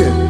a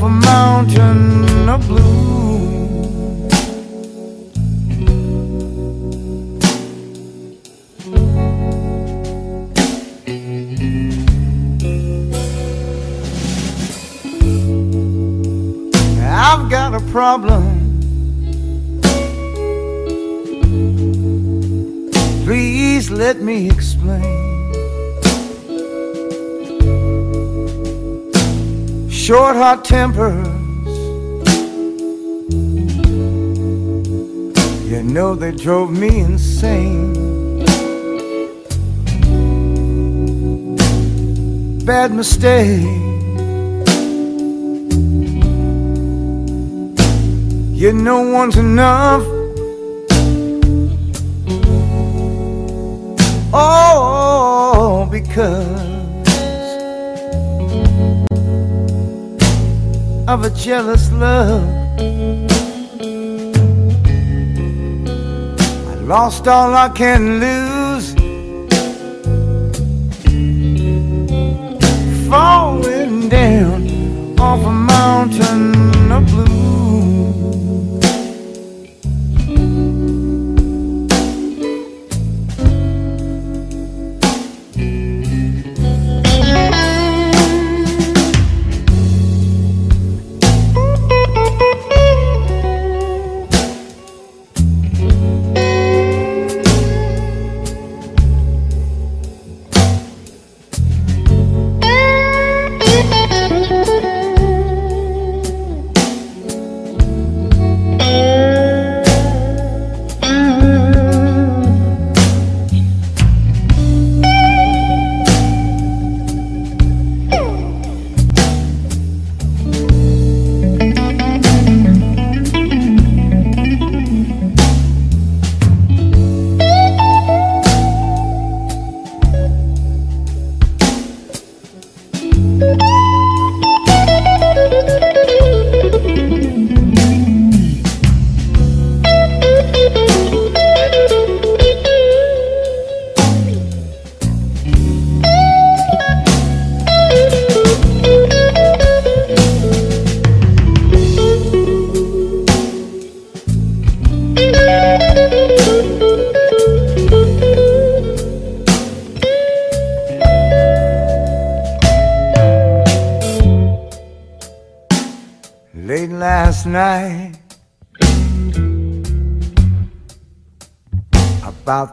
off a hot tempers. You know they drove me insane. Bad mistake. You know one's enough. Oh, because. Jealous love. I lost all I can lose.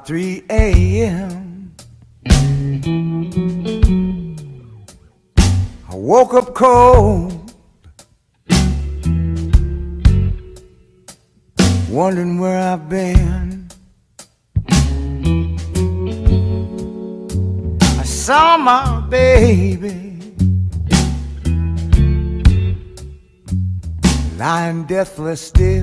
About 3 a.m. I woke up cold, wondering where I've been. I saw my baby. lying deathless still.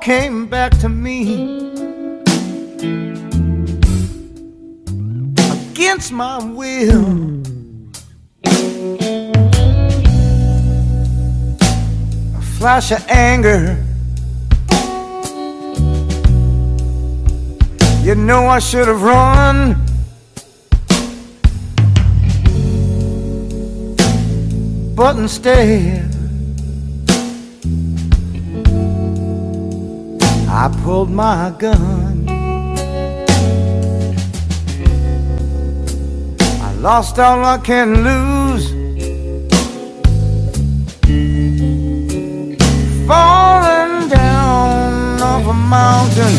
Came back to me against my will. A flash of anger. You know I should have run. but instead I pulled my gun. I lost all I can lose. Falling down off a mountain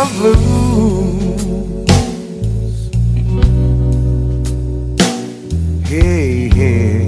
of blues. Hey, hey.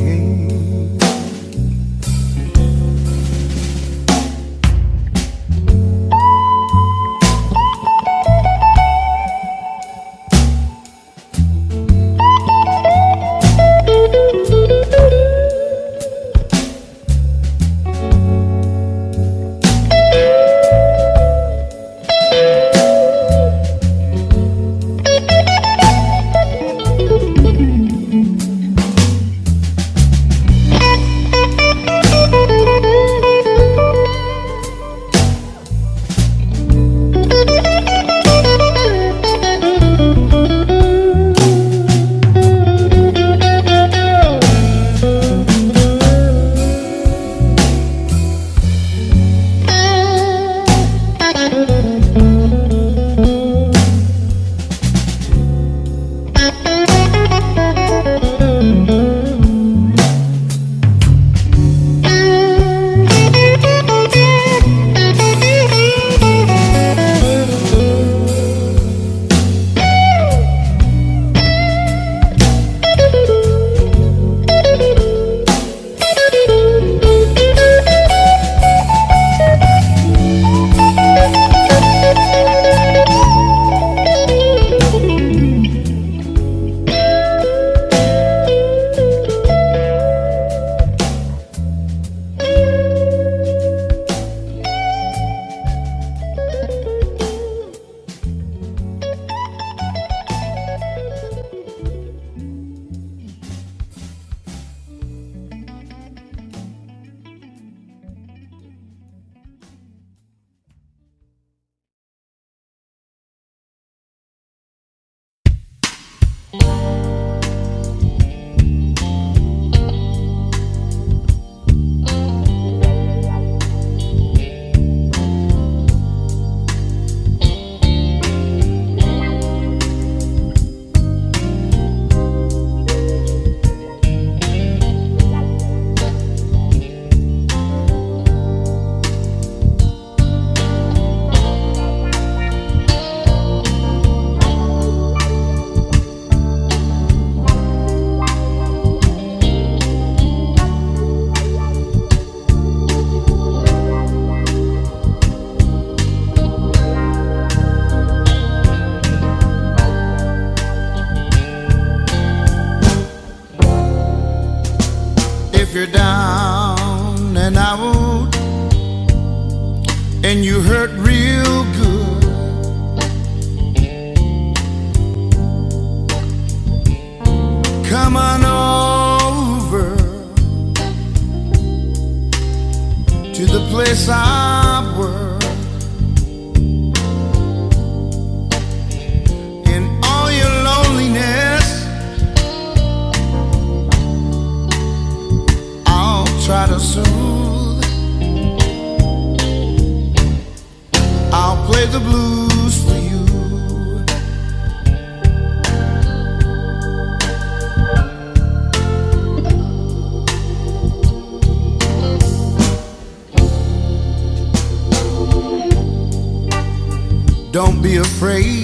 Afraid.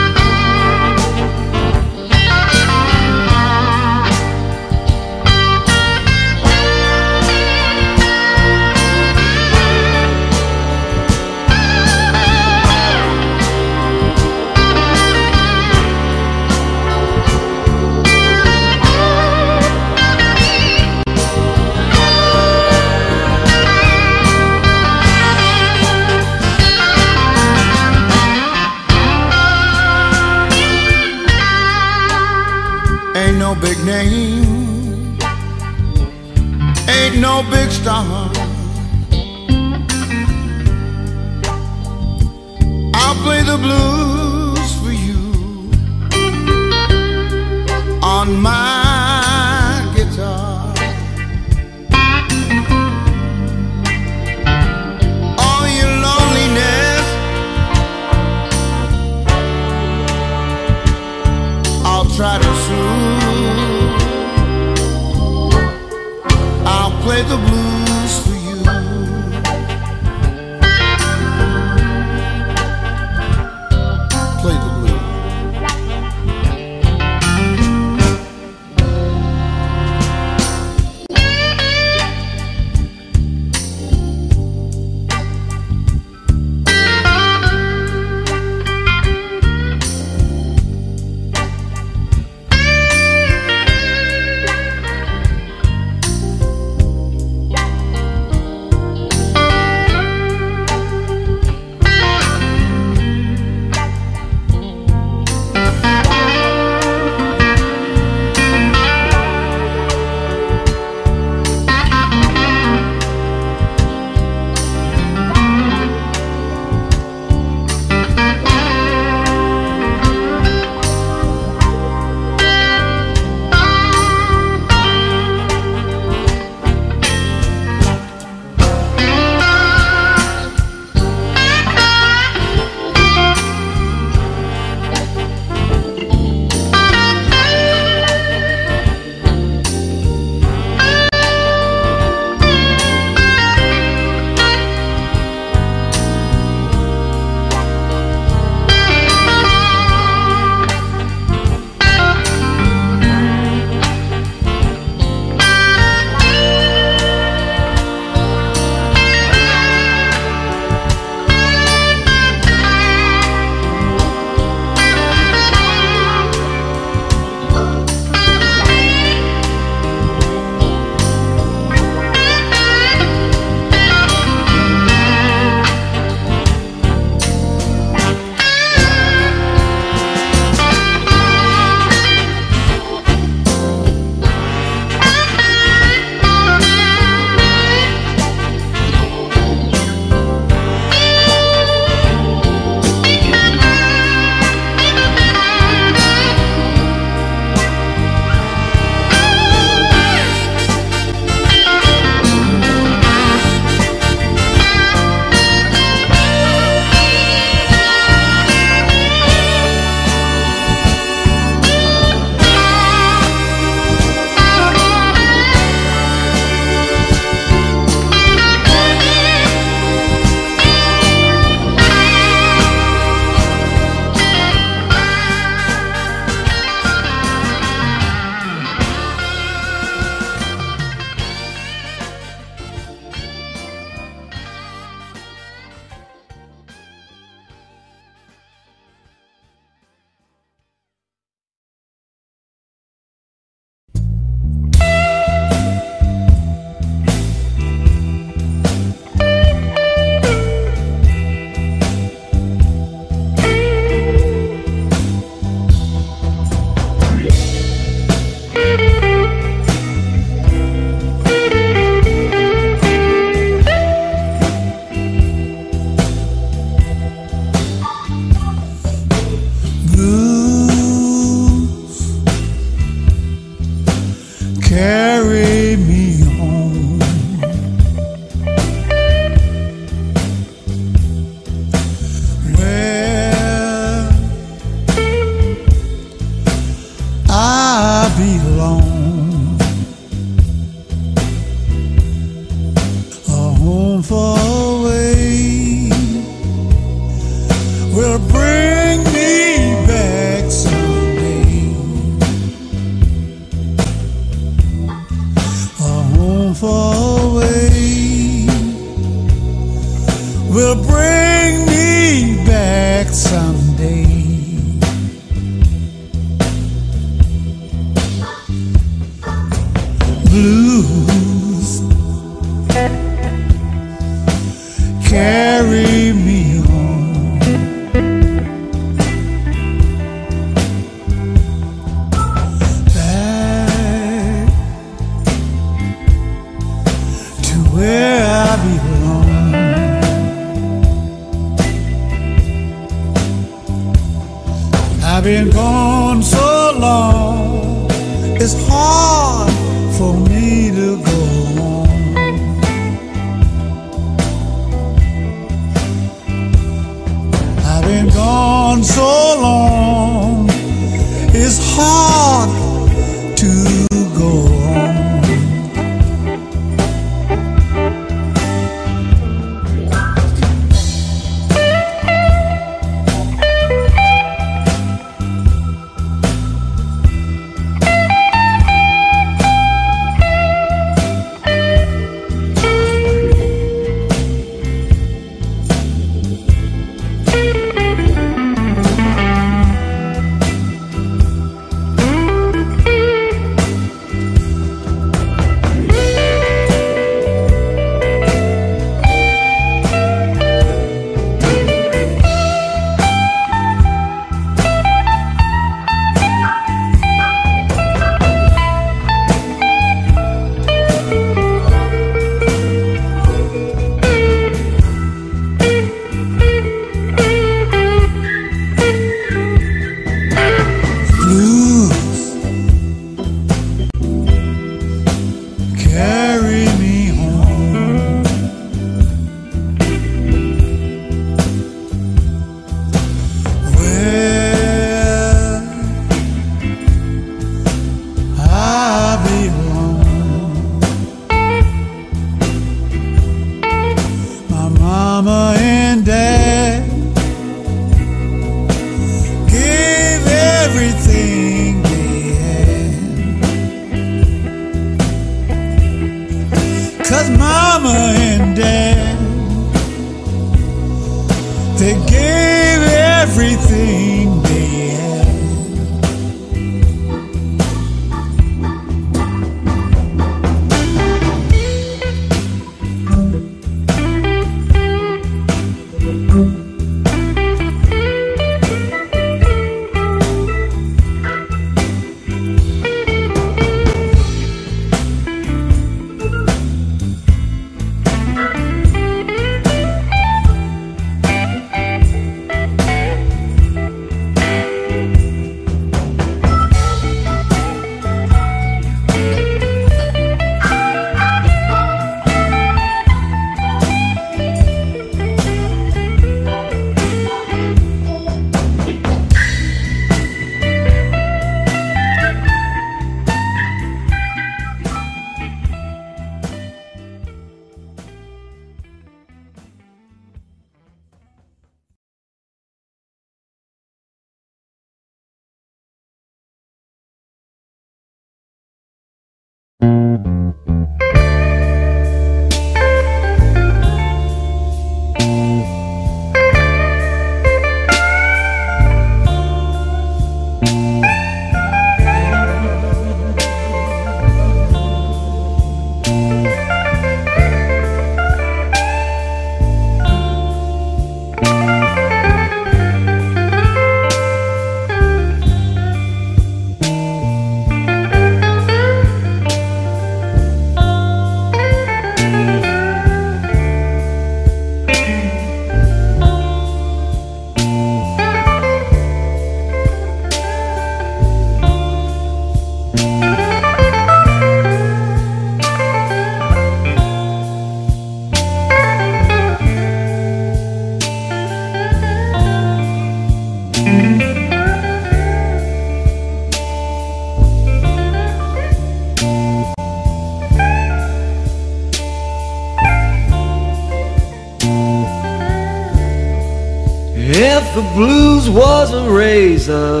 The blues was a razor,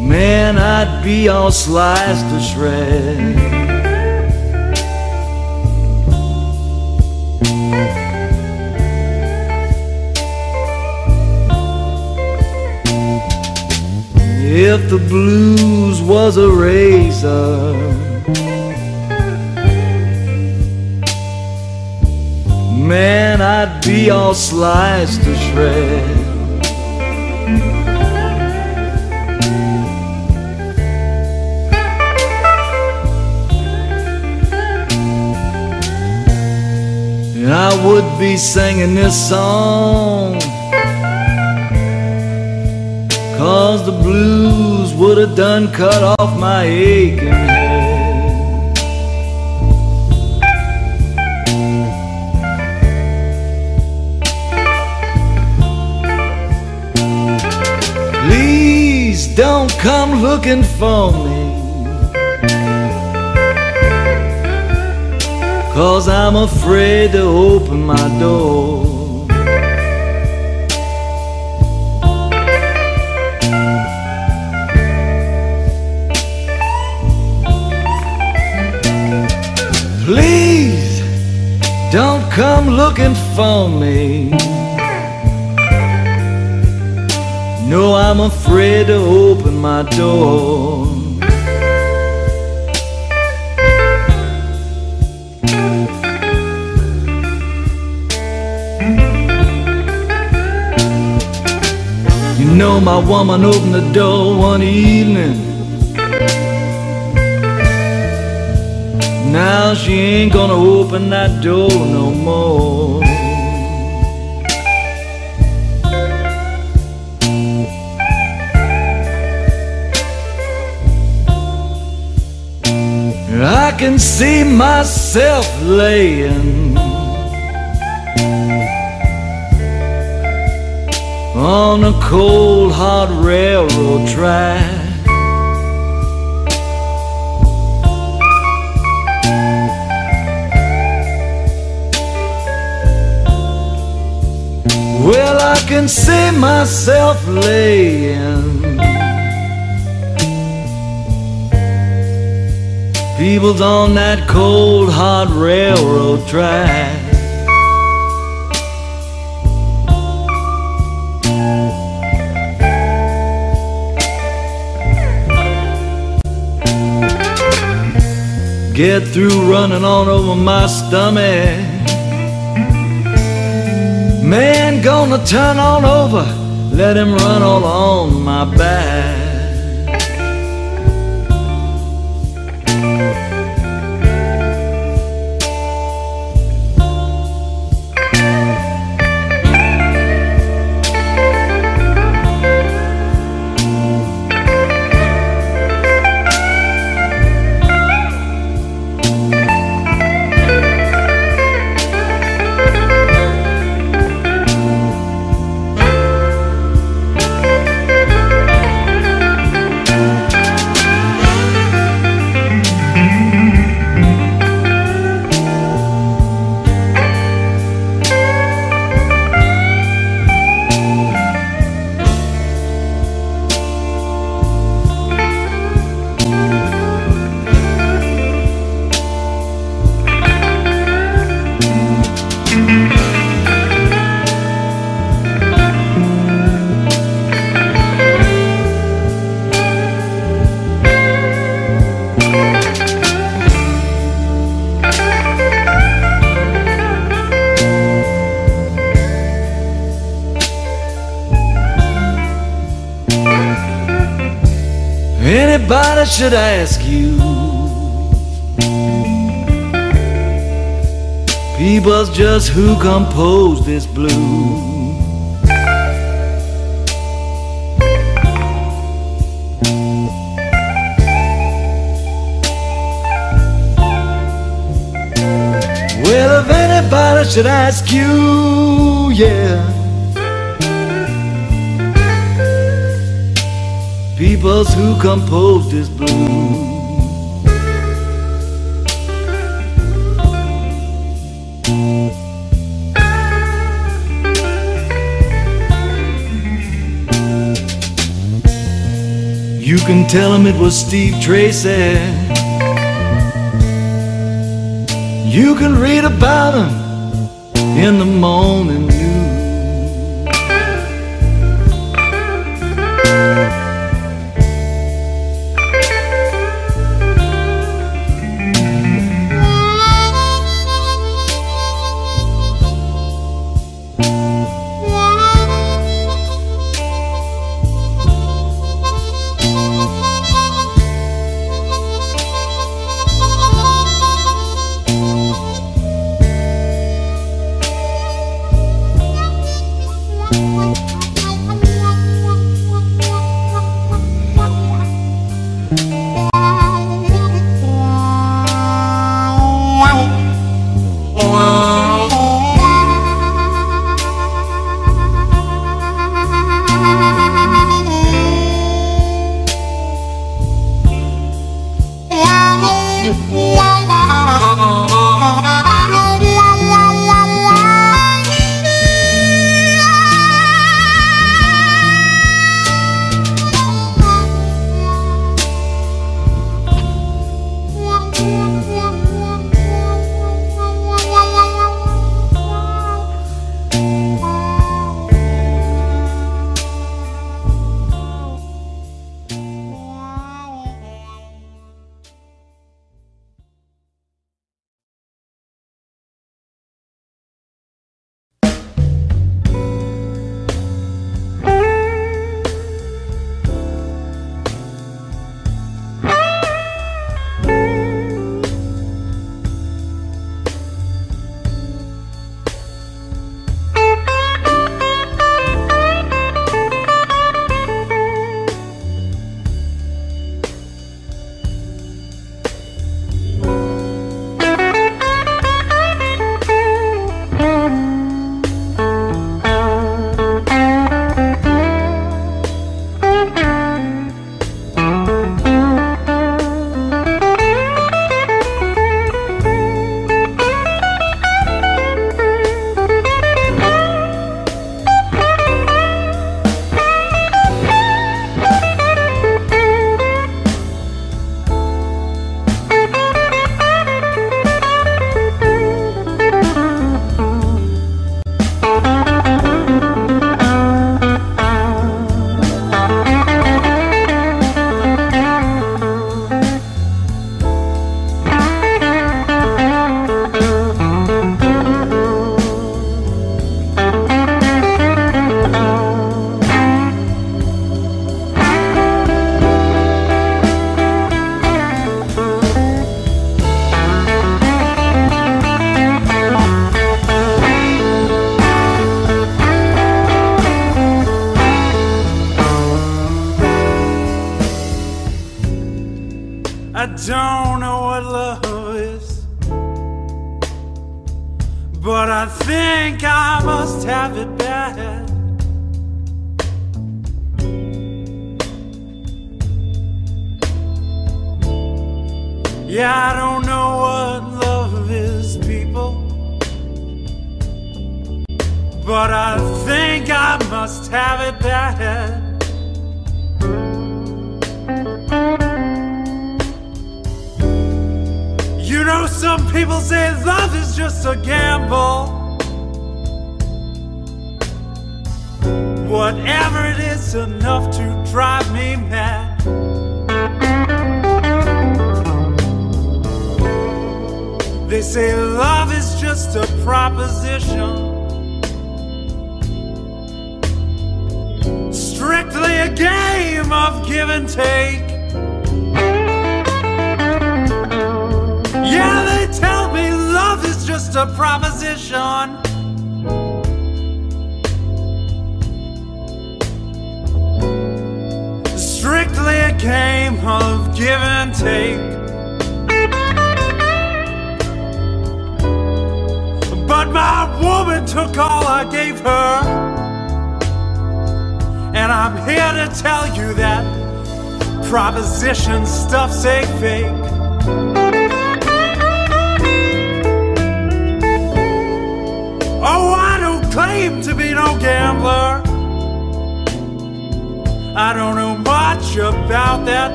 man, I'd be all sliced to shreds. If the blues was a razor, man, all sliced to shreds. And I would be singing this song Cause the blues would have done cut off my aching come looking for me Cause I'm afraid to open my door Please don't come looking for me. No, I'm afraid to open my door. You know, my woman opened the door one evening. Now she ain't gonna open that door no more. Can see myself laying on a cold, hot railroad track. Well, I can see myself laying. People's on that cold, hot railroad track. Get through running on over my stomach. Man gonna turn on over, let him run all on my back. Should ask you. People's just who composed this blues. Well, if anybody should ask you, yeah. Who composed this blues. You can tell him it was Steve Tracy. You can read about him in the morning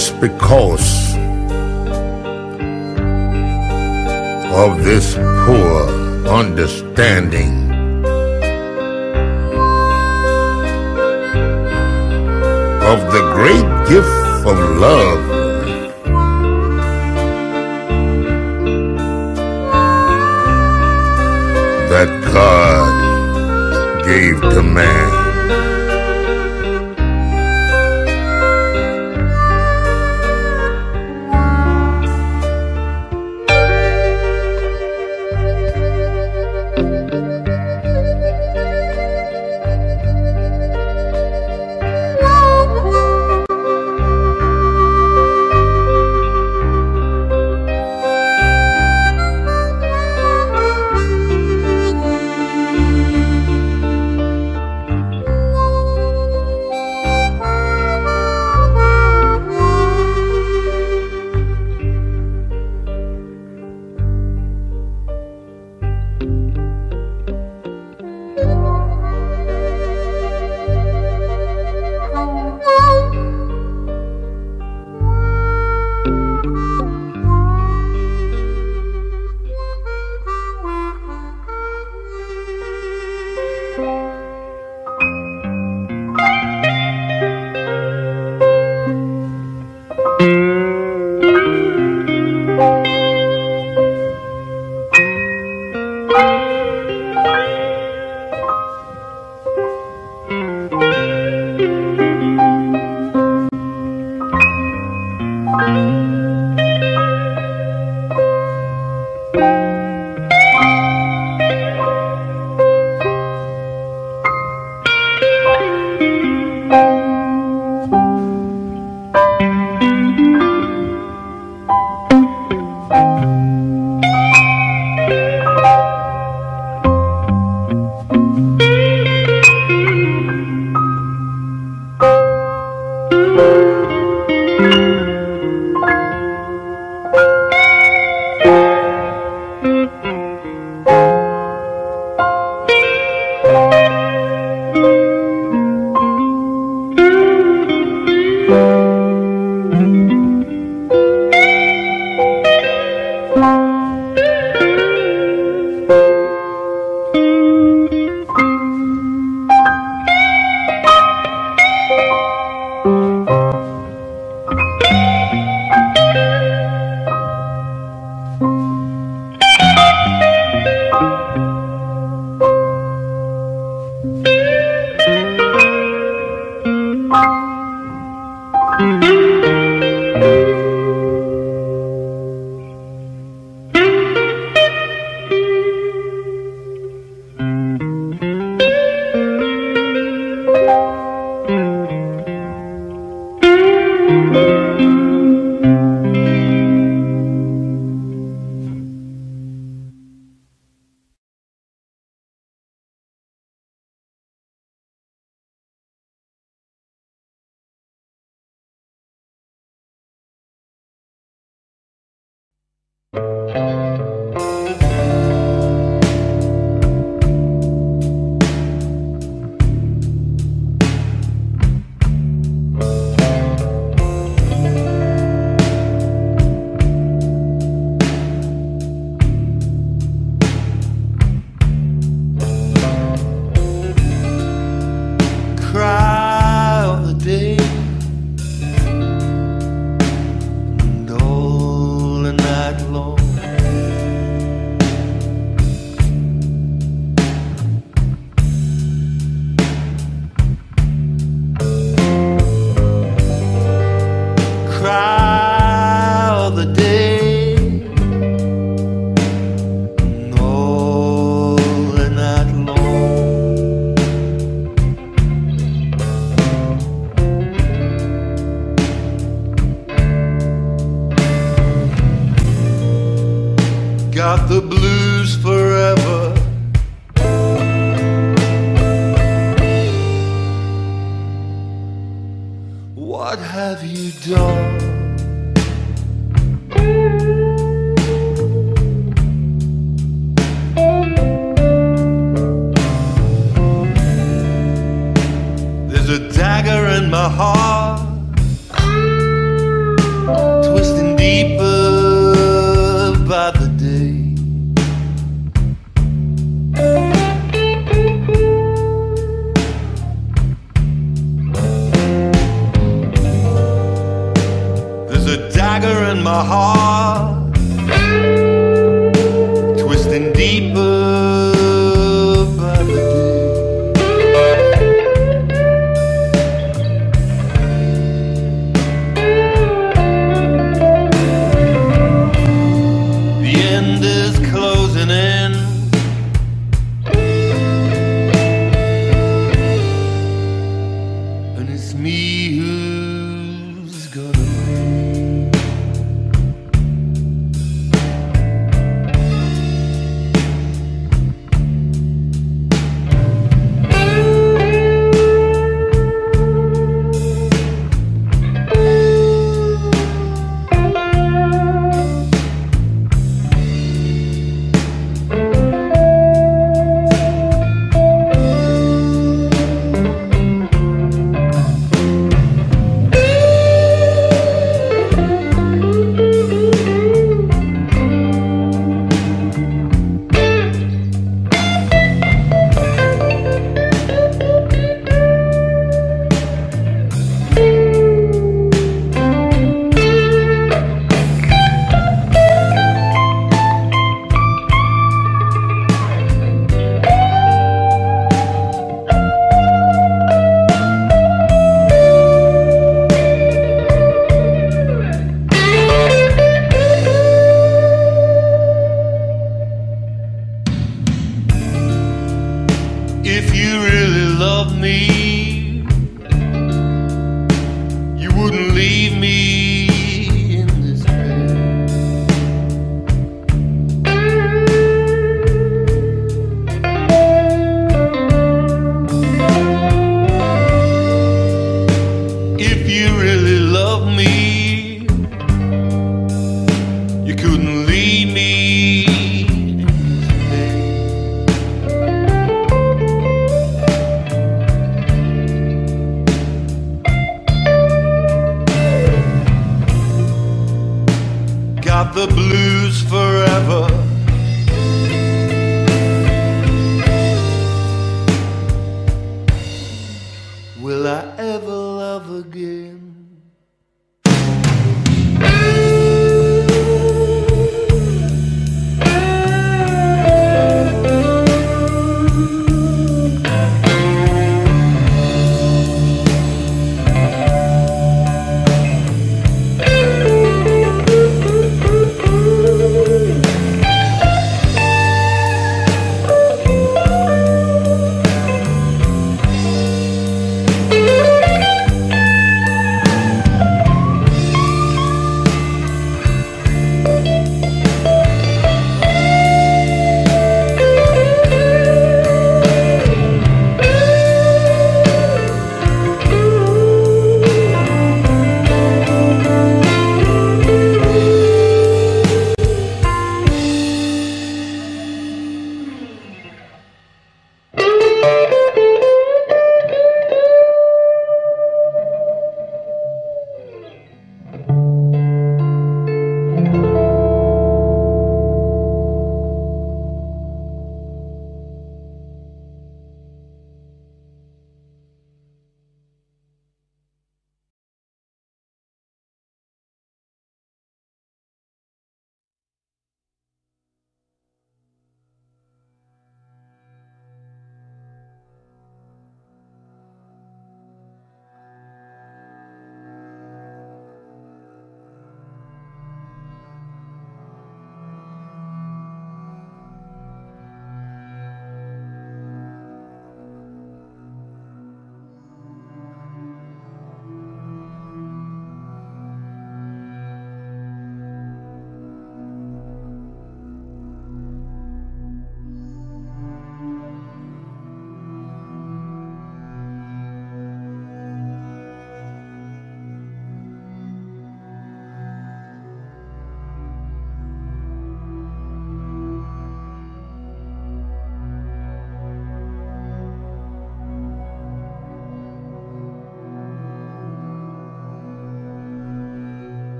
just because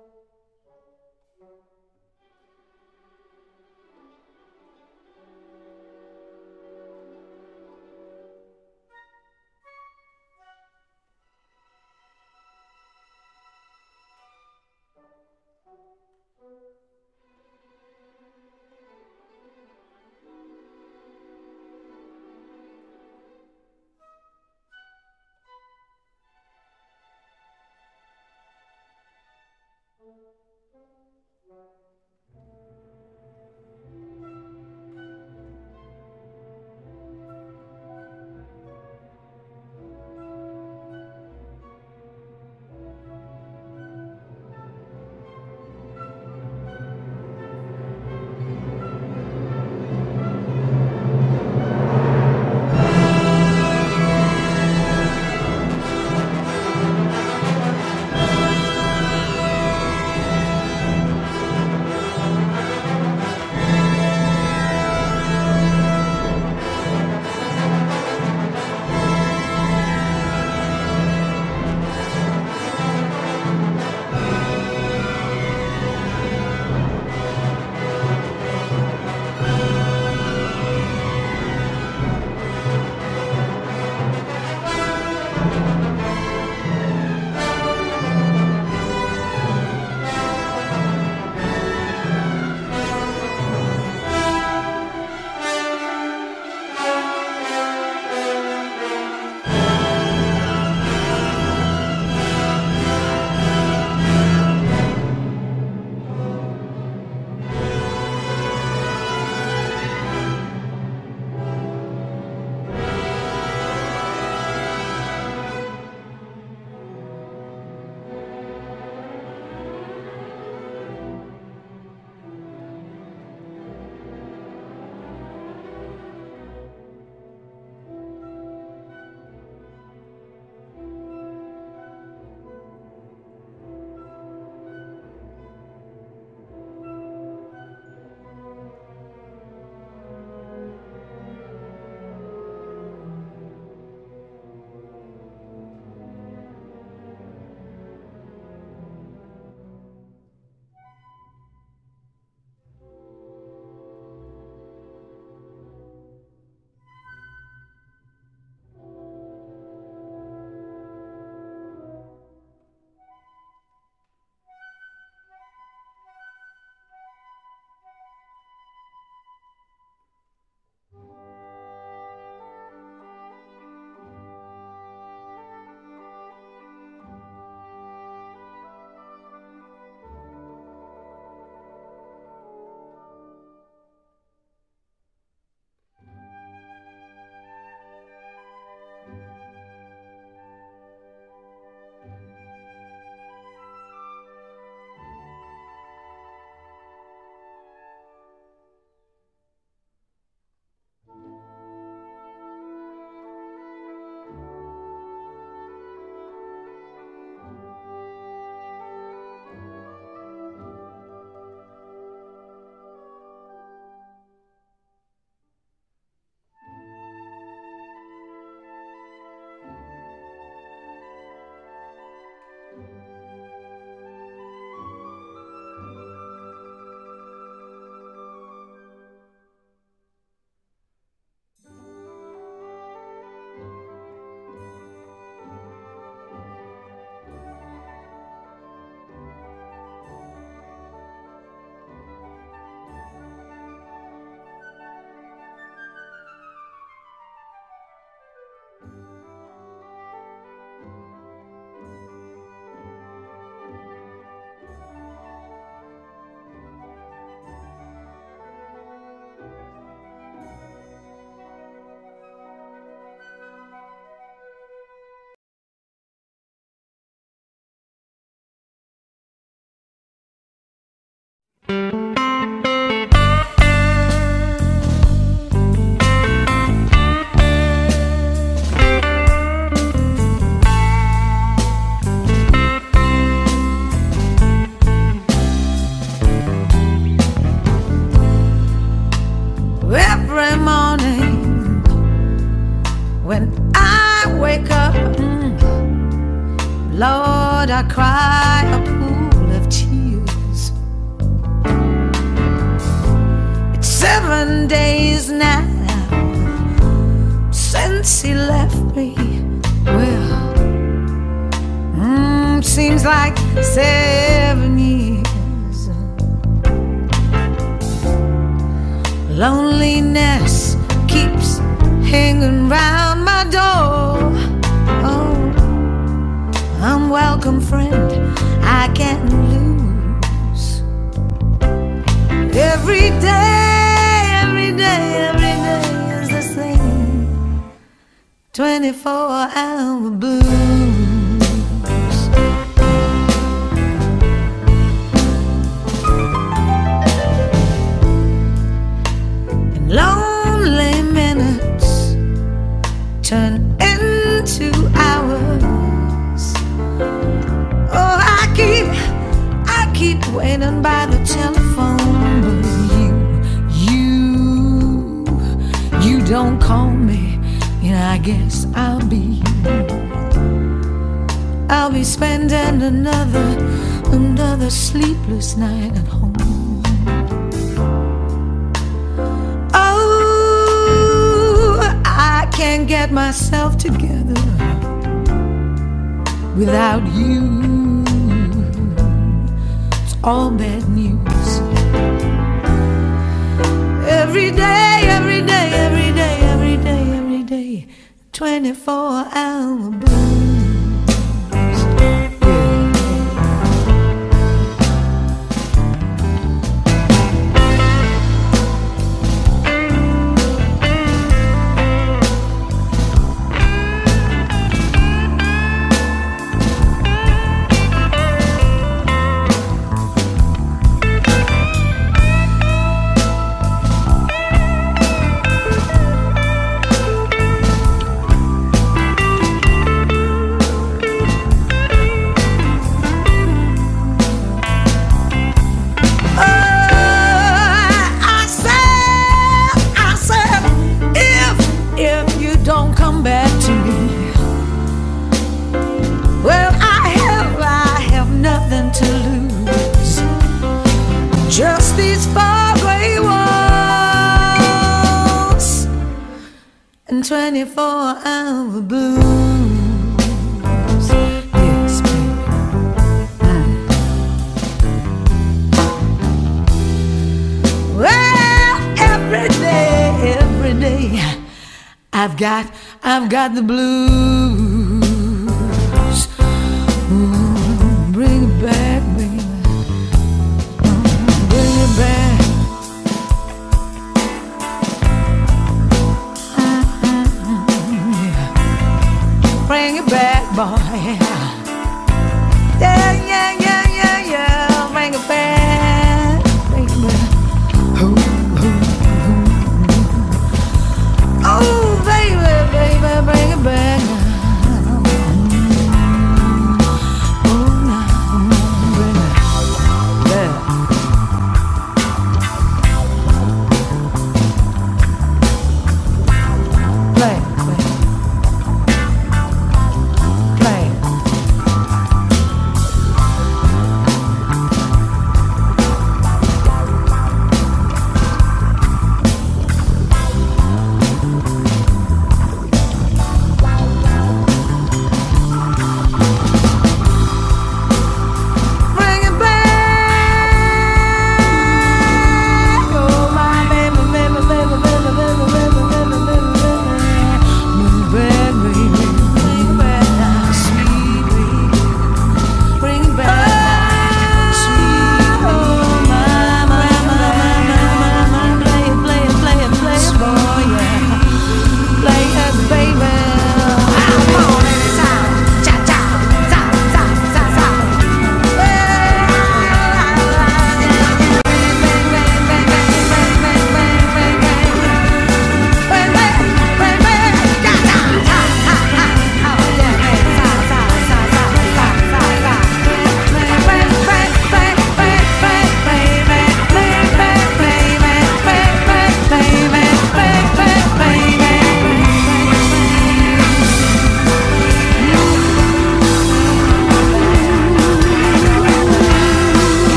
Thank you. Days now since he left me. Well, mm, seems like seven years. Loneliness keeps hanging round my door. Oh, unwelcome friend, I can't lose. Every day, 24 hour blues. And lonely minutes turn into hours. Oh, I keep, I keep waiting by the telephone, but you, you, you don't call me, I guess I'll be, I'll be spending another, another sleepless night at home. Oh, I can't get myself together without you. It's all bad news. Every day, every day, every day, every day, every day, 24 hour got the blues.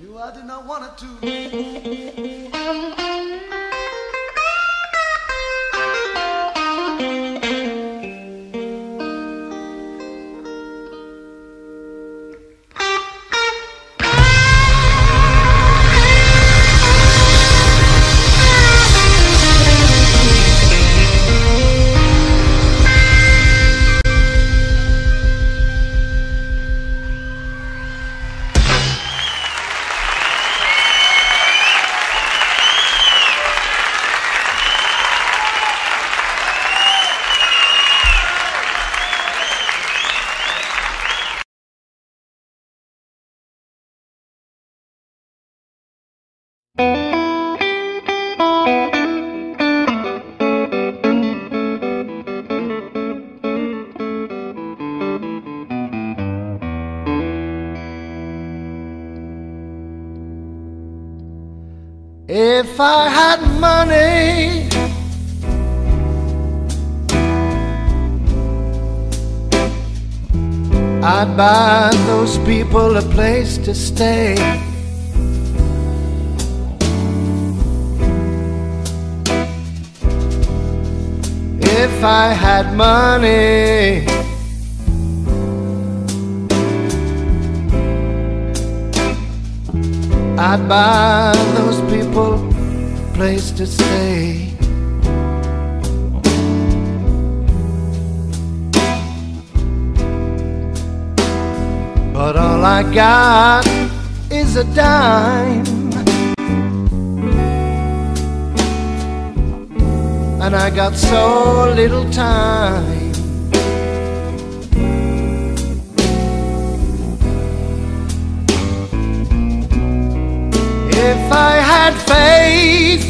Knew I did not want it to. Buy those people a place to stay. If I had money, I'd buy those people a place to stay. A dime. And I got so little time. If I had faith,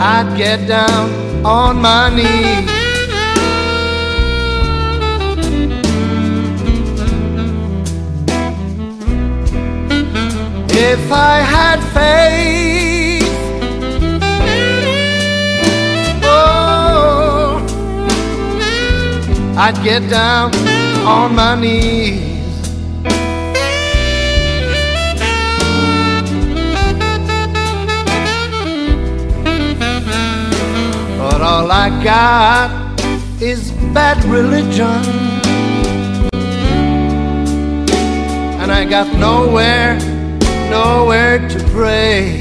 I'd get down on my knees. If I had faith, oh, I'd get down on my knees. But all I got is bad religion. And I got nowhere, nowhere to pray.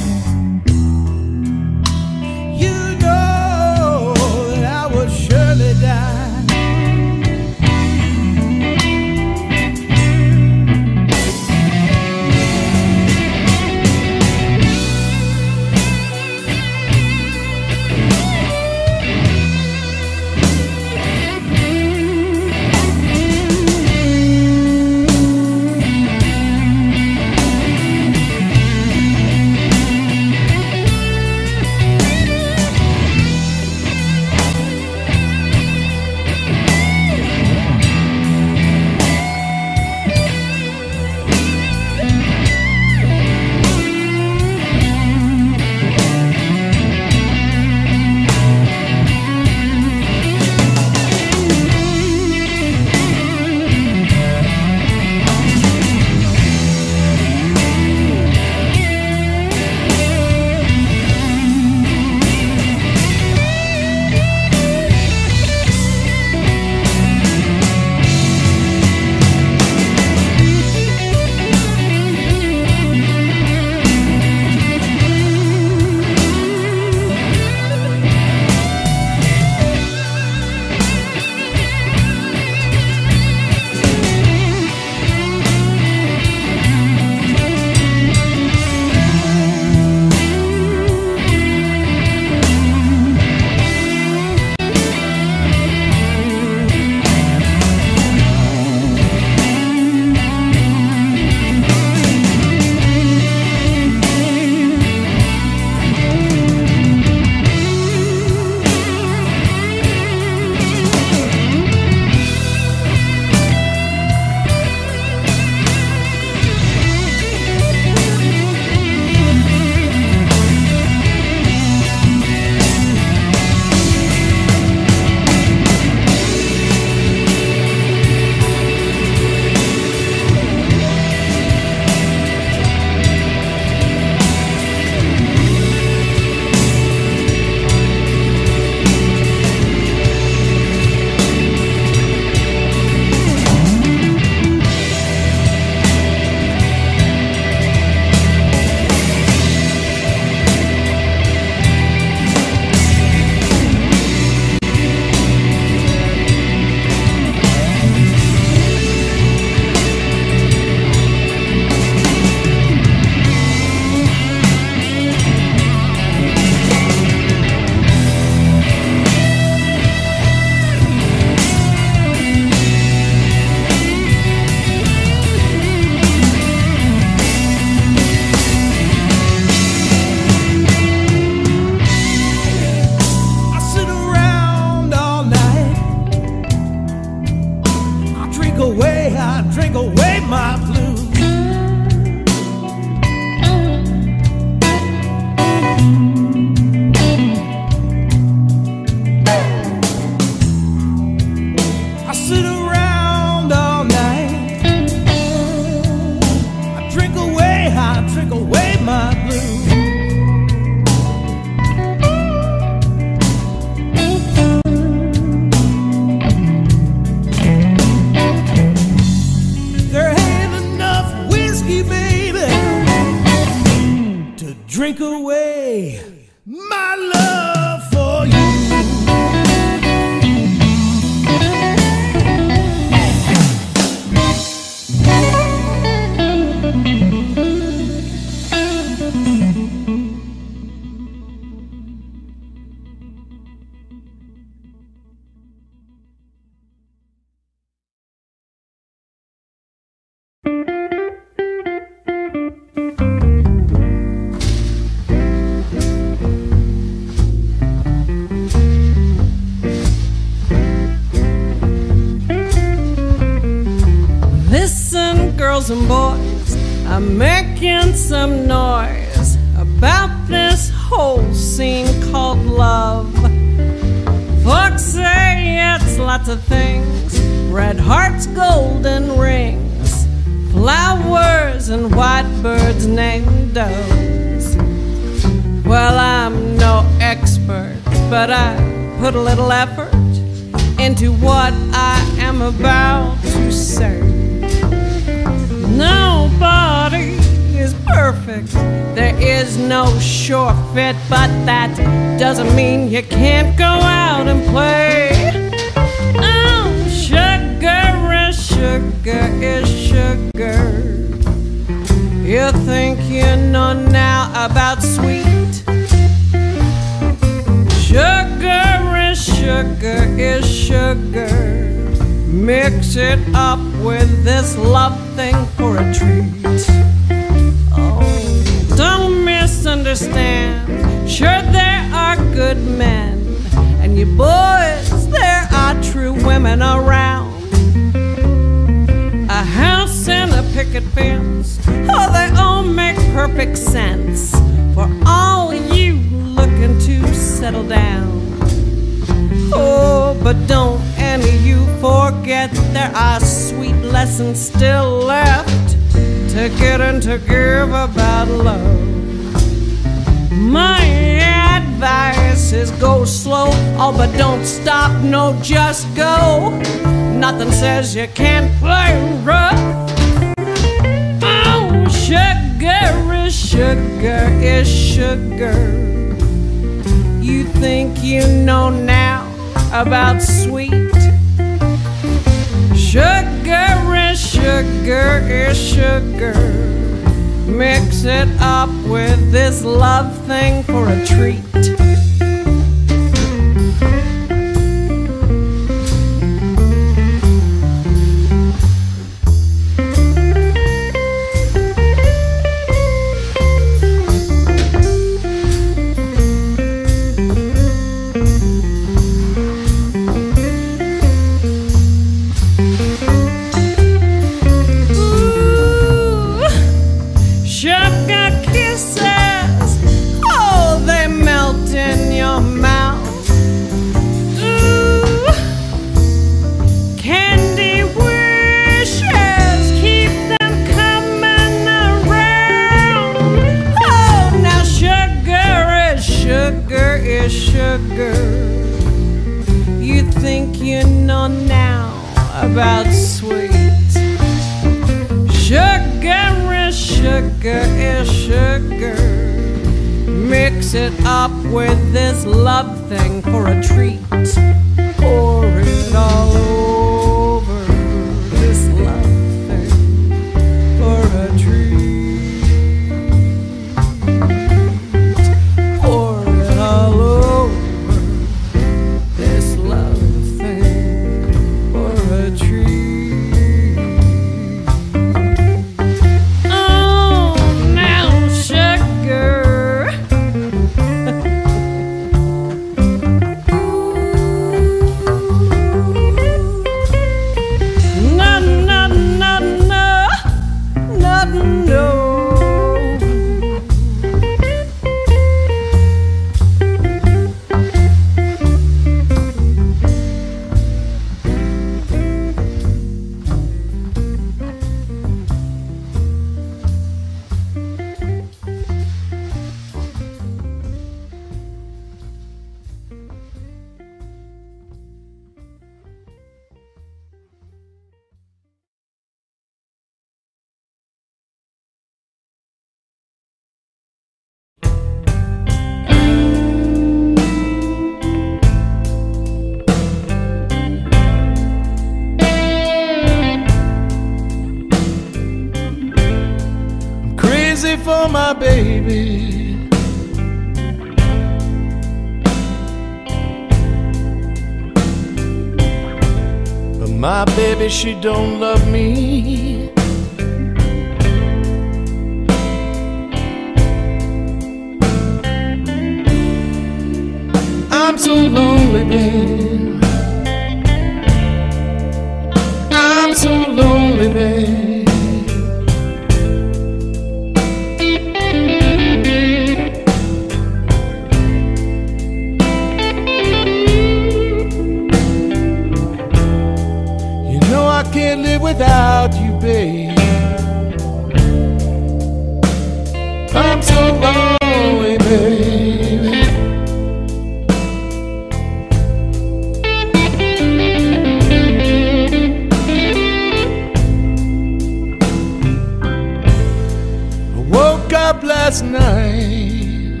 up last night.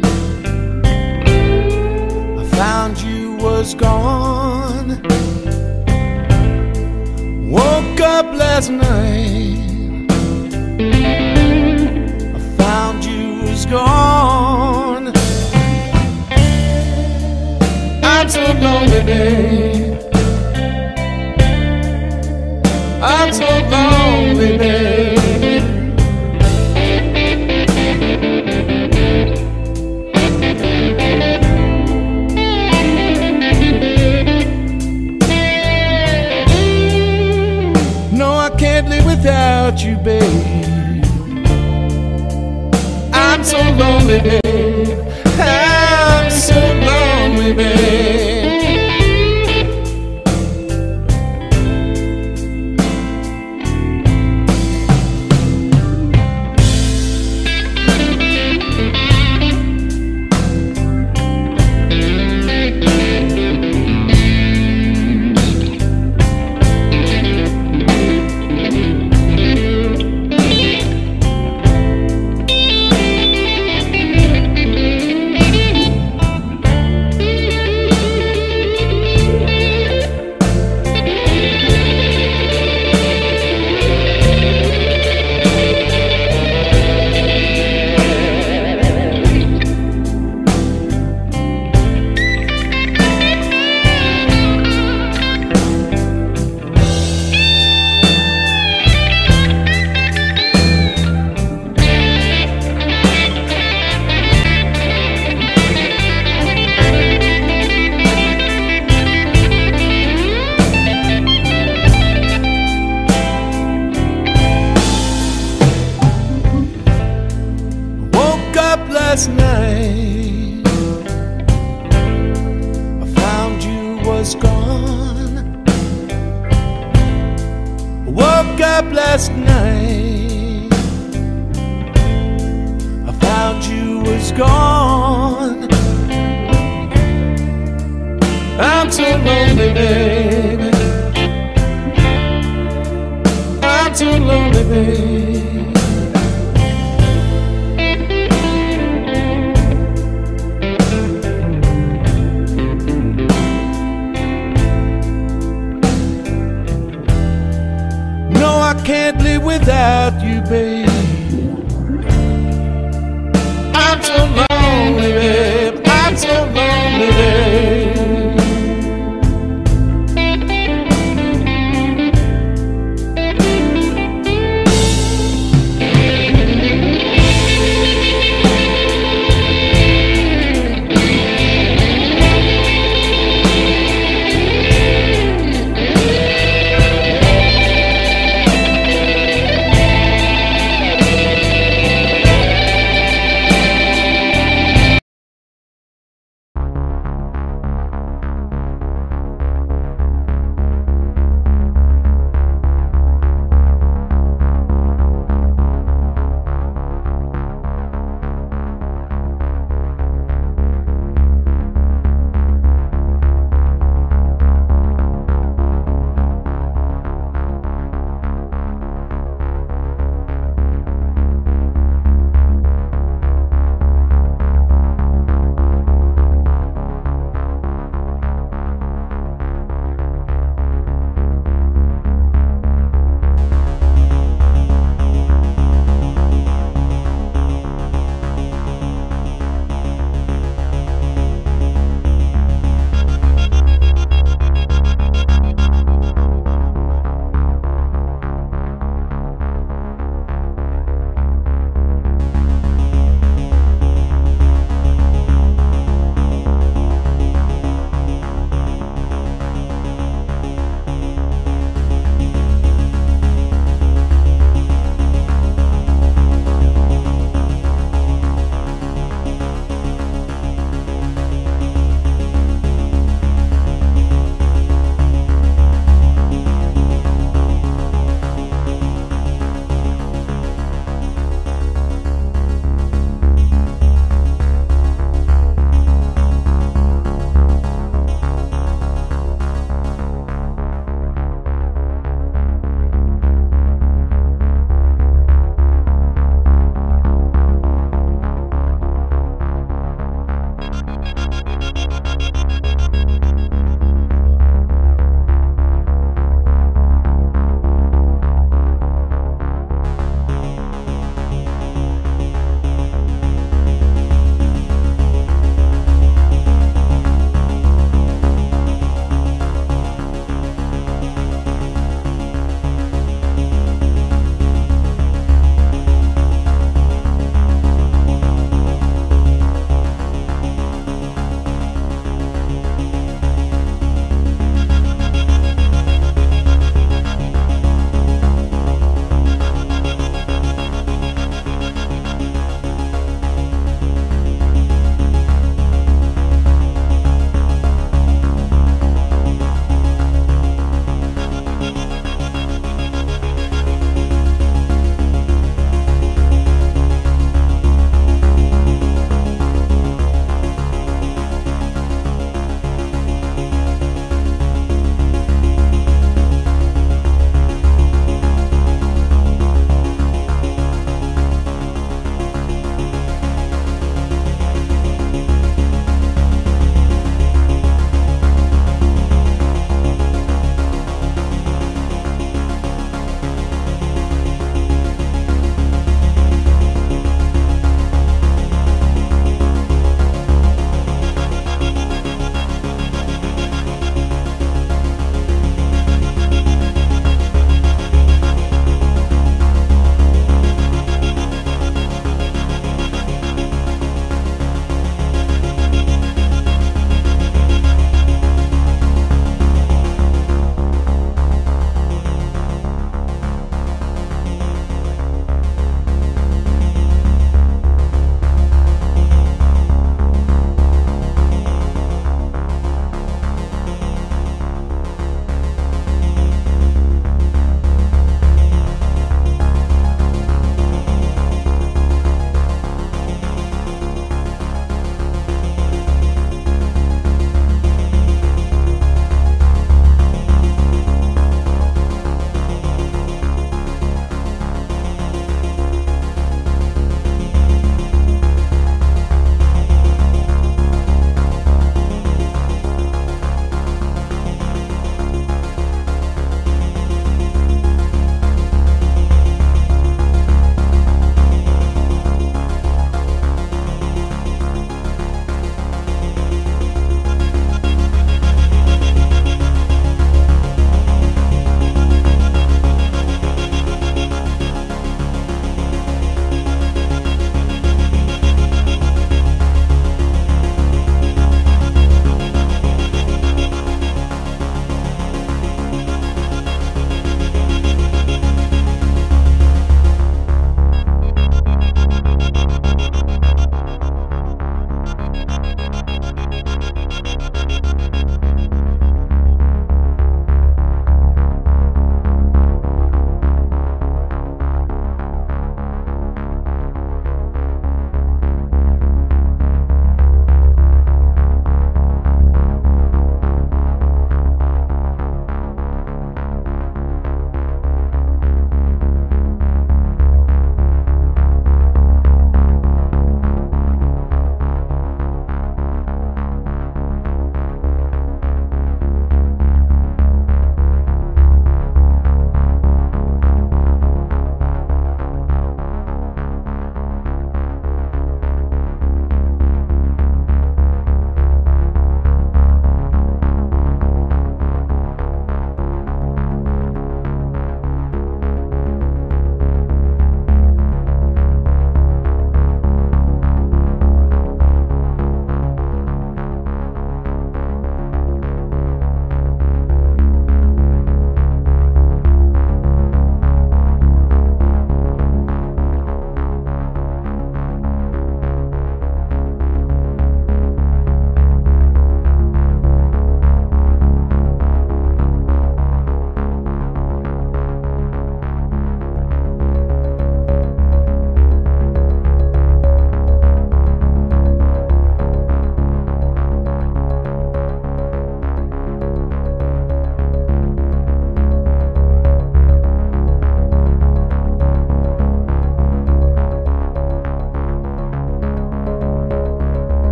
I found you was gone. Woke up last night. I found you was gone. I'm so lonely, babe. I'm so lonely. me.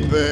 Baby.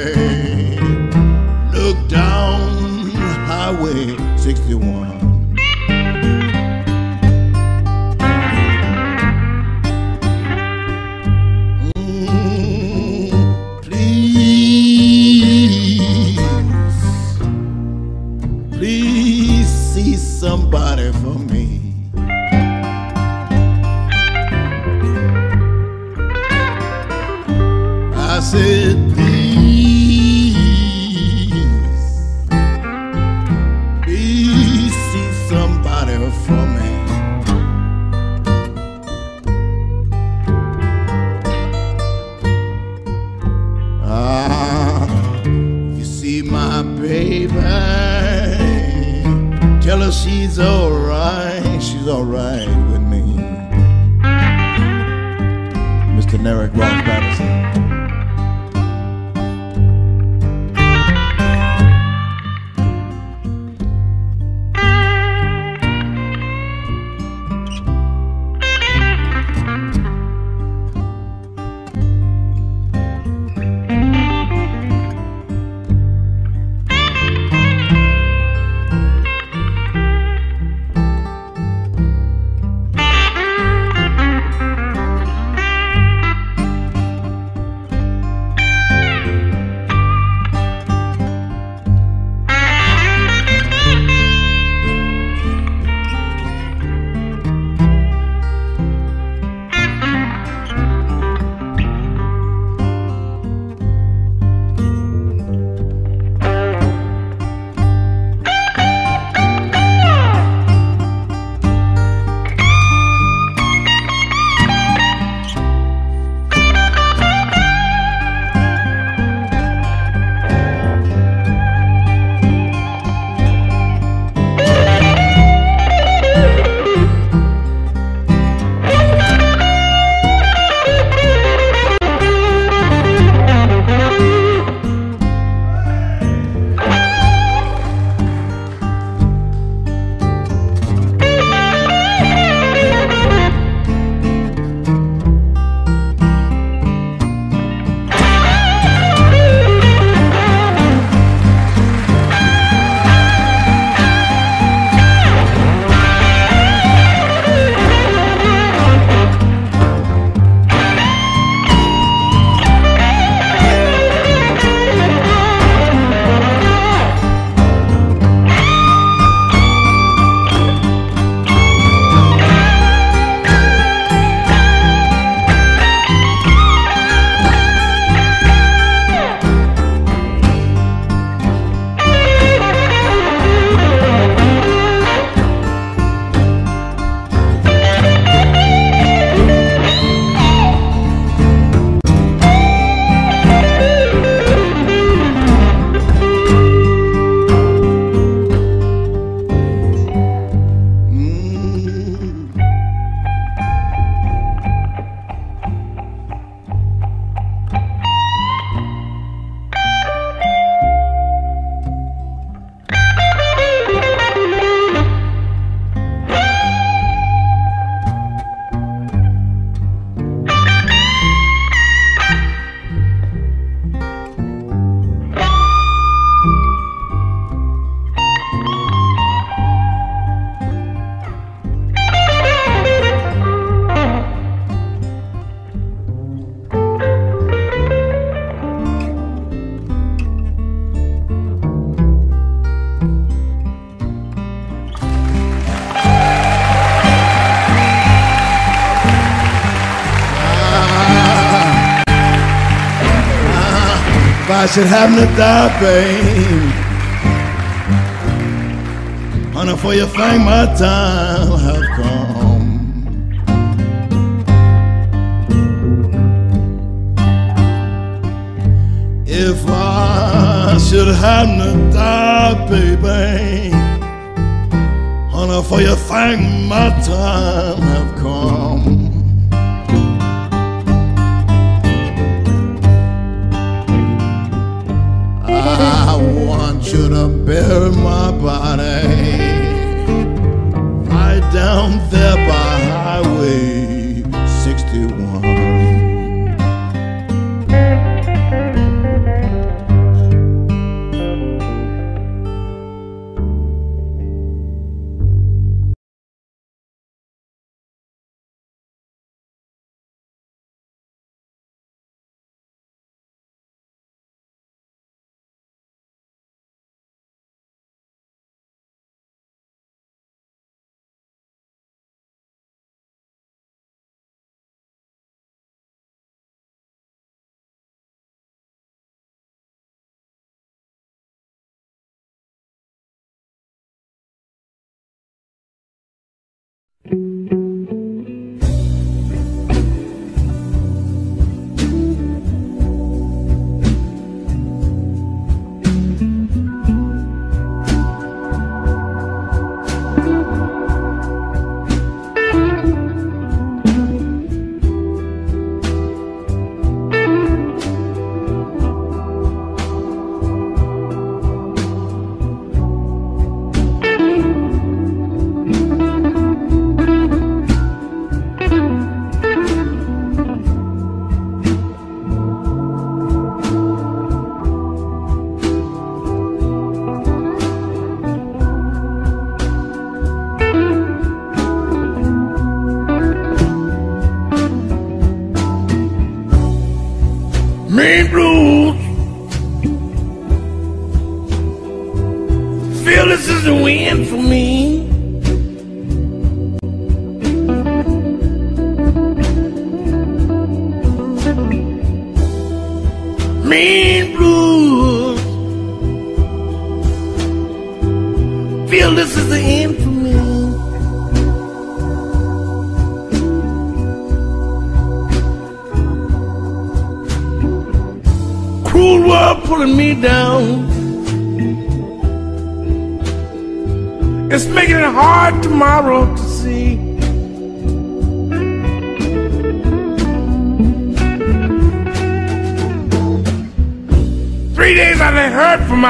If I should happen to die, babe, honey, for you think my time have come. If I should happen to die, baby, honey, for you think my time have come. You to bury my body. Right down there by Highway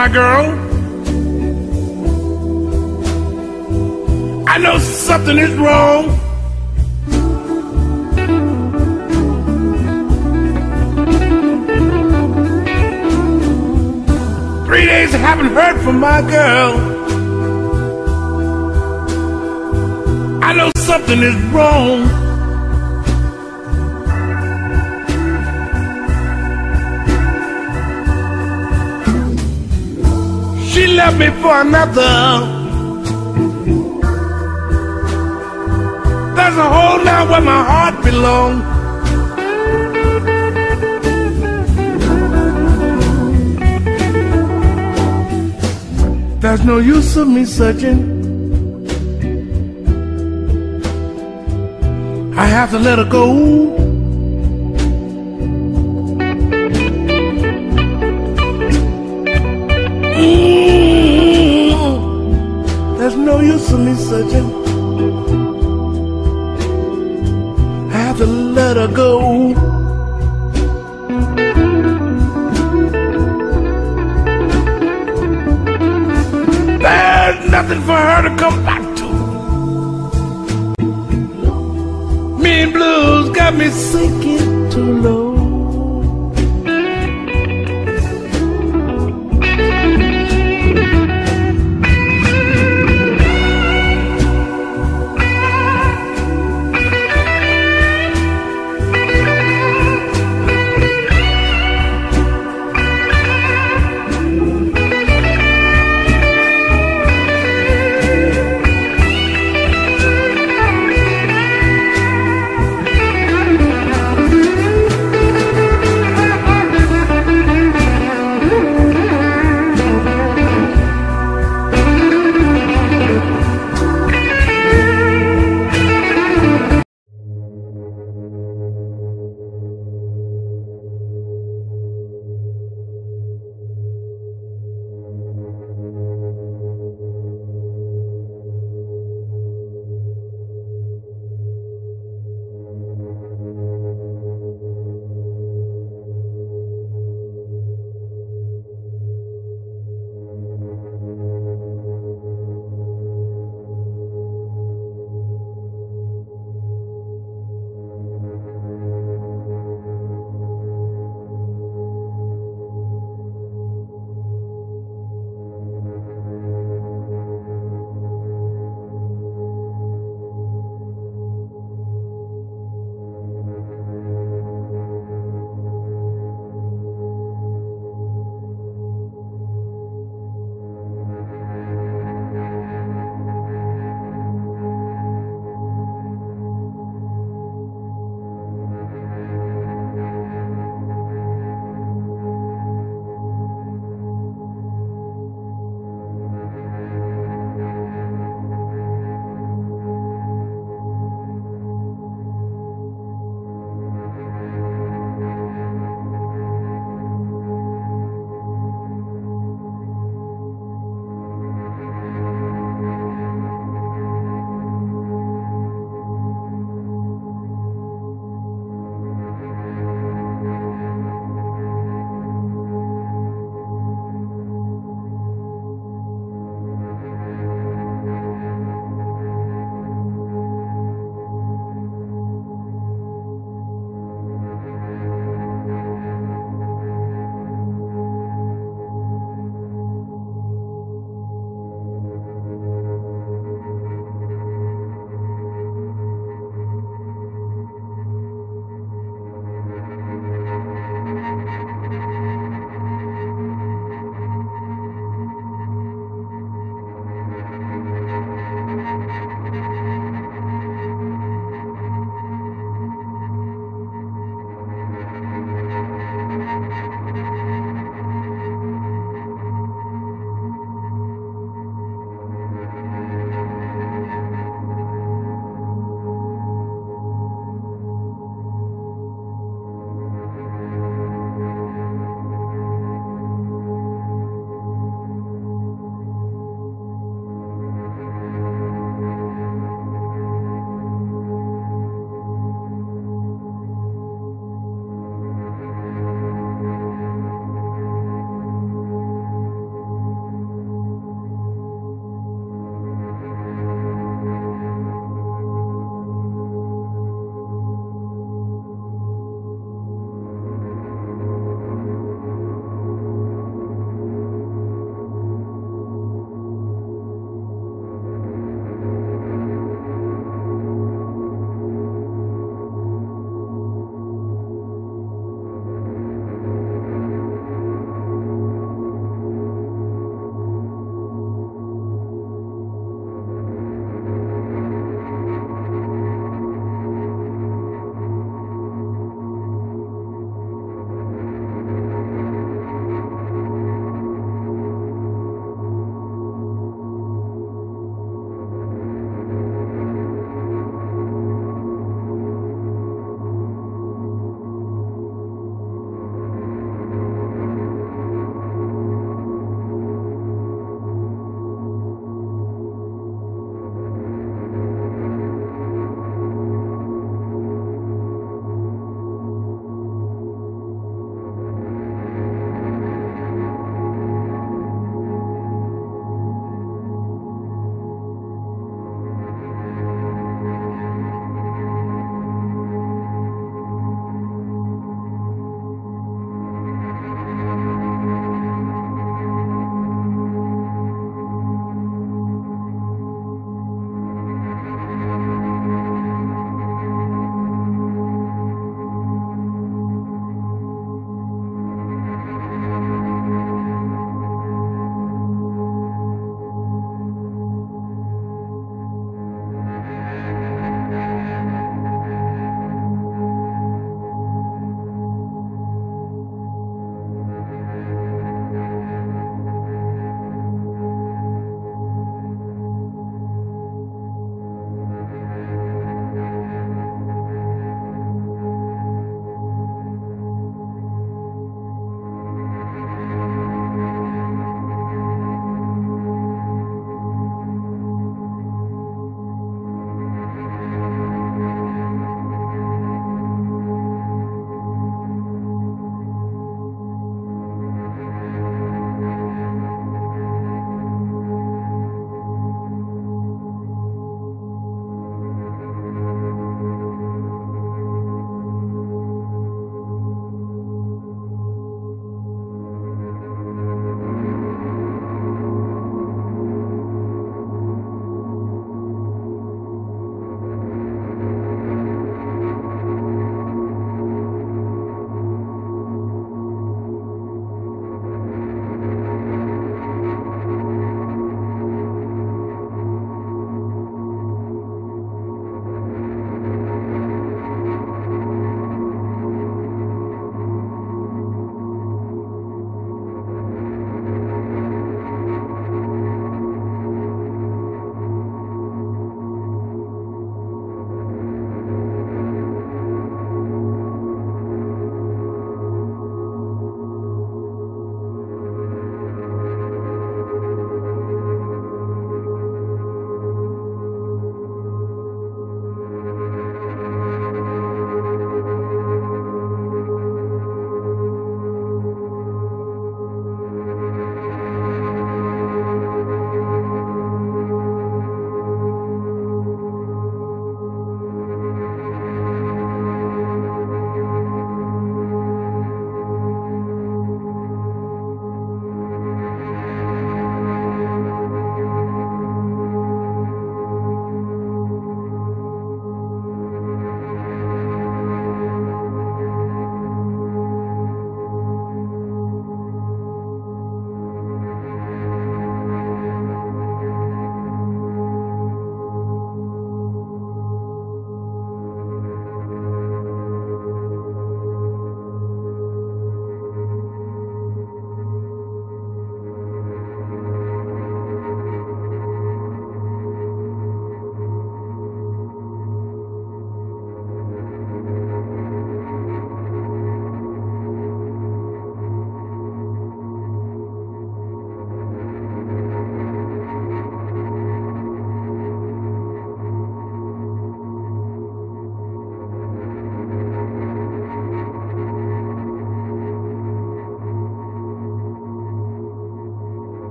my girl. I know something is wrong. Three days I haven't heard from my girl. I know something is wrong. Left me for another. There's a hole now where my heart belongs. There's no use of me searching. I have to let her go. There's no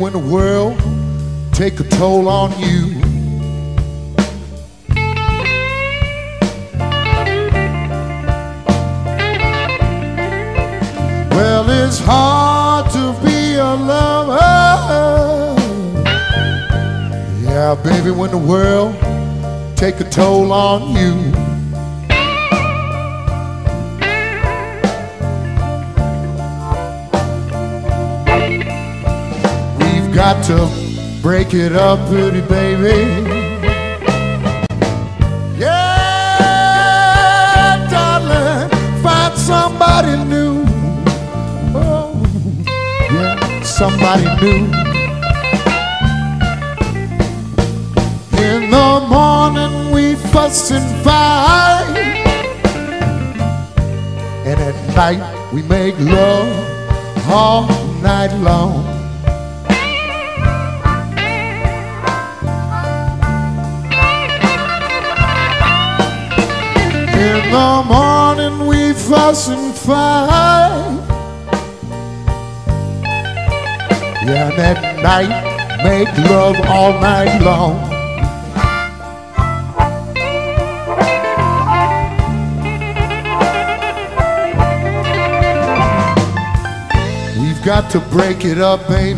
when the world up, baby.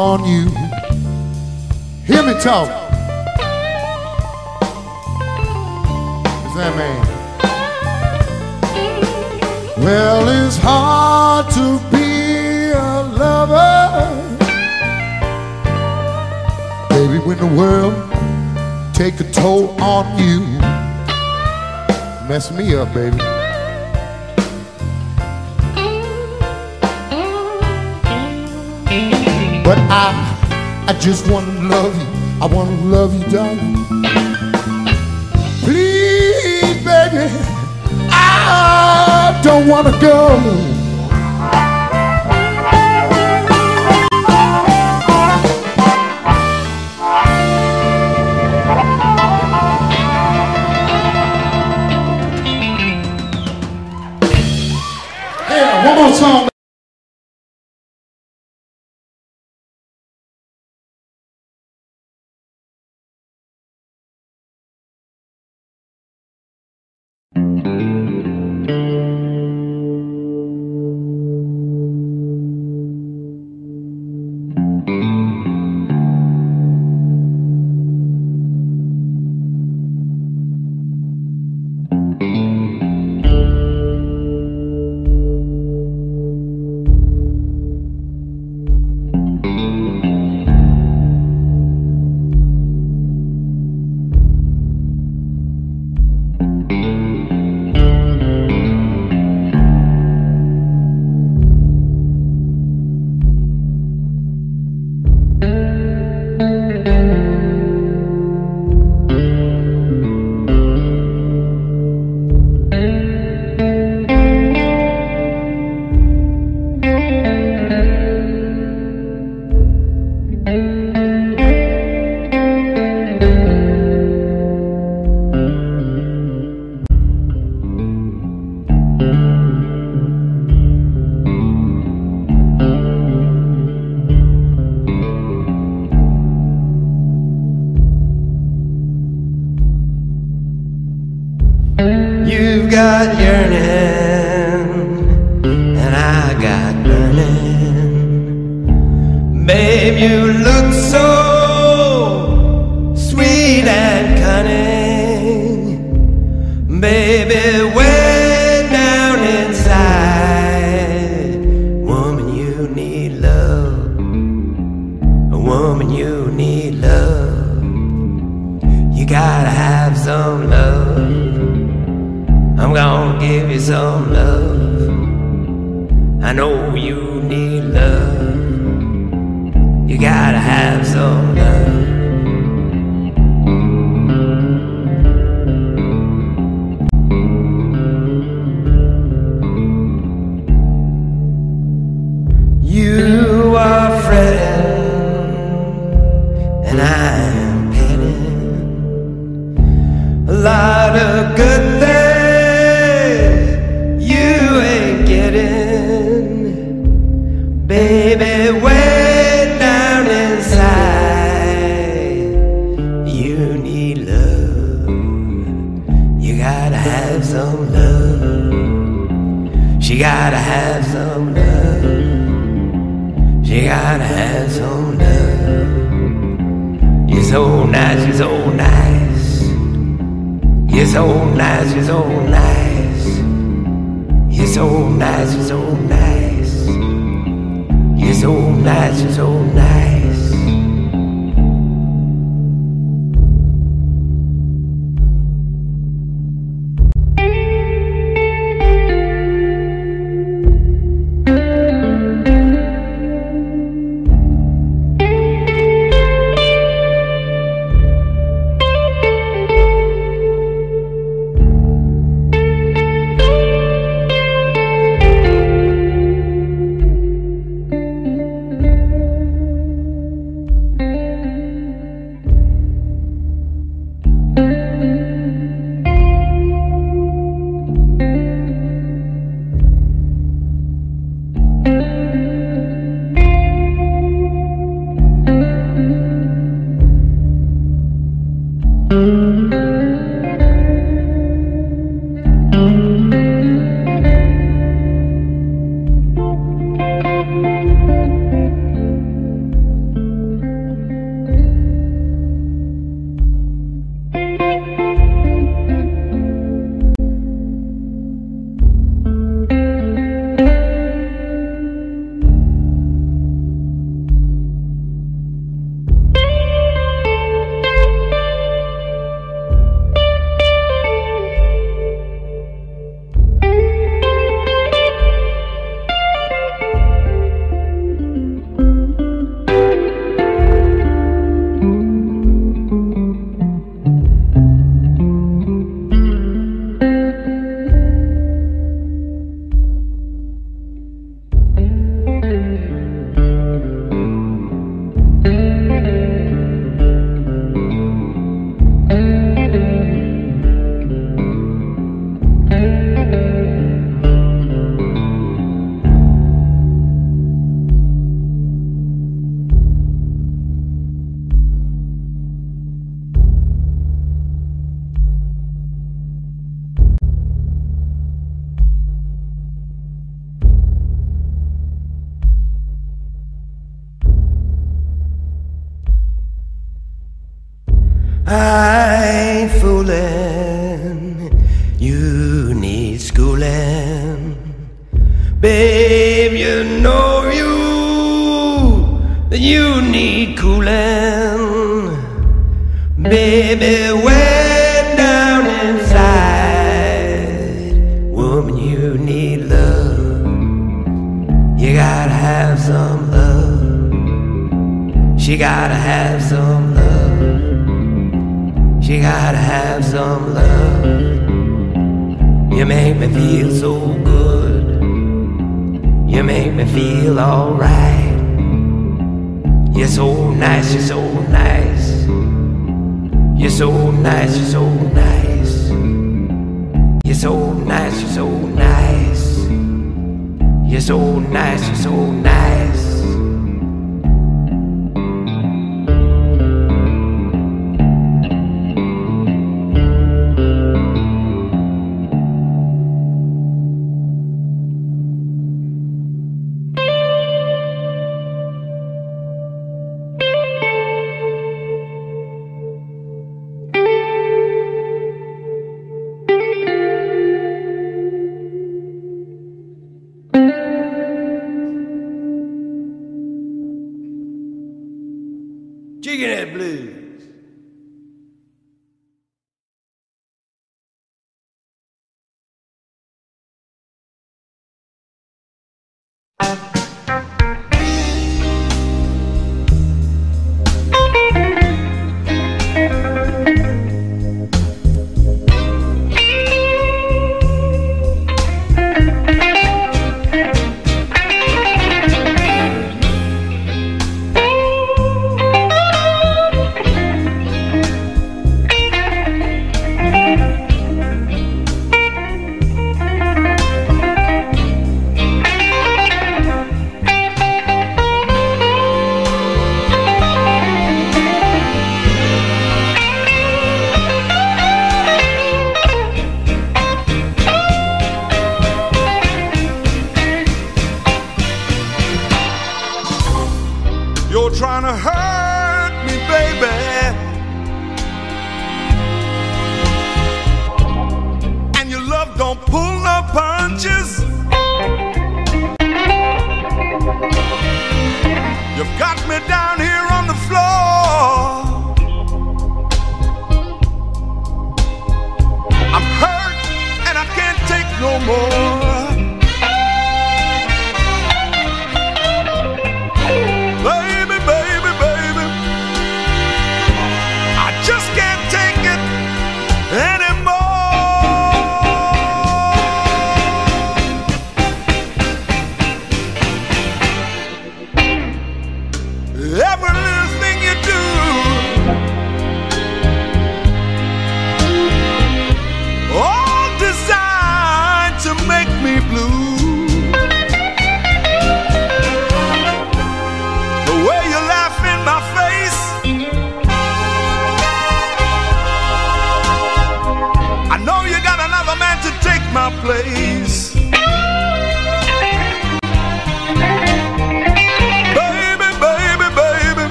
on you. Hear me talk. Is that man? Well, it's hard to be a lover, baby, when the world take a toll on you. Mess me up, baby. Thank you. But I, I just want to love you. I want to love you, darling. Please, baby, I don't want to go.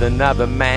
With another man.